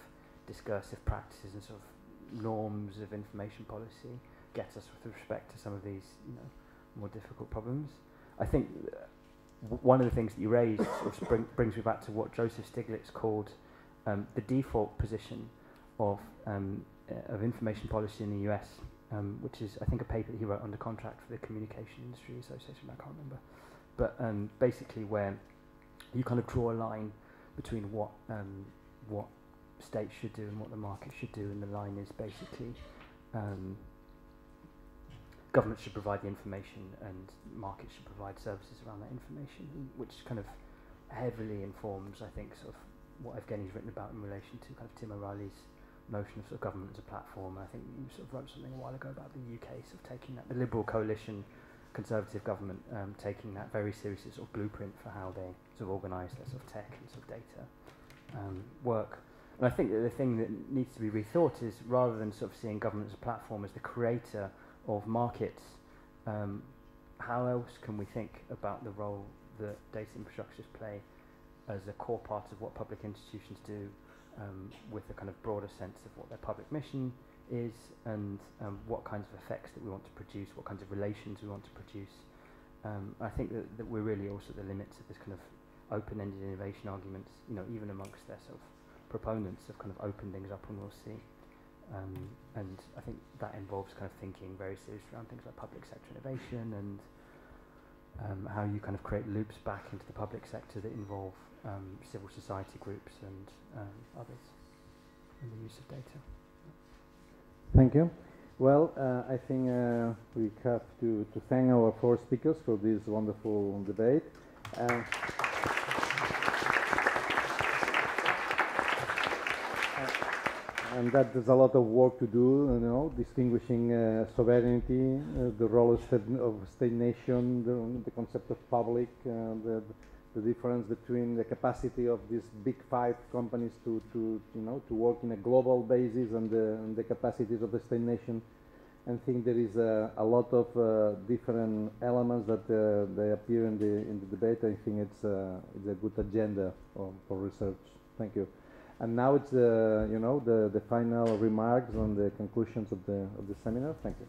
discursive practices and sort of norms of information policy get us with respect to some of these, you know, more difficult problems. I think uh, one of the things that you raised sort of bring, brings me back to what Joseph Stiglitz called um, the default position of um, uh, of information policy in the US, um, which is I think a paper that he wrote under contract for the Communication Industry Association. I can't remember, but um, basically where you kind of draw a line between what um, what states should do and what the market should do, and the line is basically um, government should provide the information and markets should provide services around that information, which kind of heavily informs, I think, sort of what Evgeny's written about in relation to kind of Tim O'Reilly's notion of sort of government as a platform. I think you sort of wrote something a while ago about the UK sort of taking that, the Liberal coalition, Conservative government um, taking that very seriously sort of blueprint for how they sort of organise their sort of tech and sort of data um, work. And I think that the thing that needs to be rethought is rather than sort of seeing government as a platform as the creator of markets, um, how else can we think about the role that data infrastructures play as a core part of what public institutions do um, with a kind of broader sense of what their public mission is and um, what kinds of effects that we want to produce, what kinds of relations we want to produce. Um, I think that, that we're really also at the limits of this kind of open-ended innovation arguments, you know, even amongst their sort of proponents have kind of opened things up and we'll see. Um, and I think that involves kind of thinking very seriously around things like public sector innovation and um, how you kind of create loops back into the public sector that involve um, civil society groups and um, others in the use of data. Thank you. Well, uh, I think uh, we have to, to thank our four speakers for this wonderful debate. Uh, and that there's a lot of work to do, you know, distinguishing uh, sovereignty, uh, the role of state, of state nation, the, the, concept of public, uh, the, the difference between the capacity of these big five companies to, to you know, to work in a global basis and the, and the capacities of the state nation. And think there is a, a lot of uh, different elements that uh, they appear in the in the debate. I think it's uh, it's a good agenda for, for research. Thank you. And now it's uh, you know the the final remarks on the conclusions of the of the seminar. Thank you.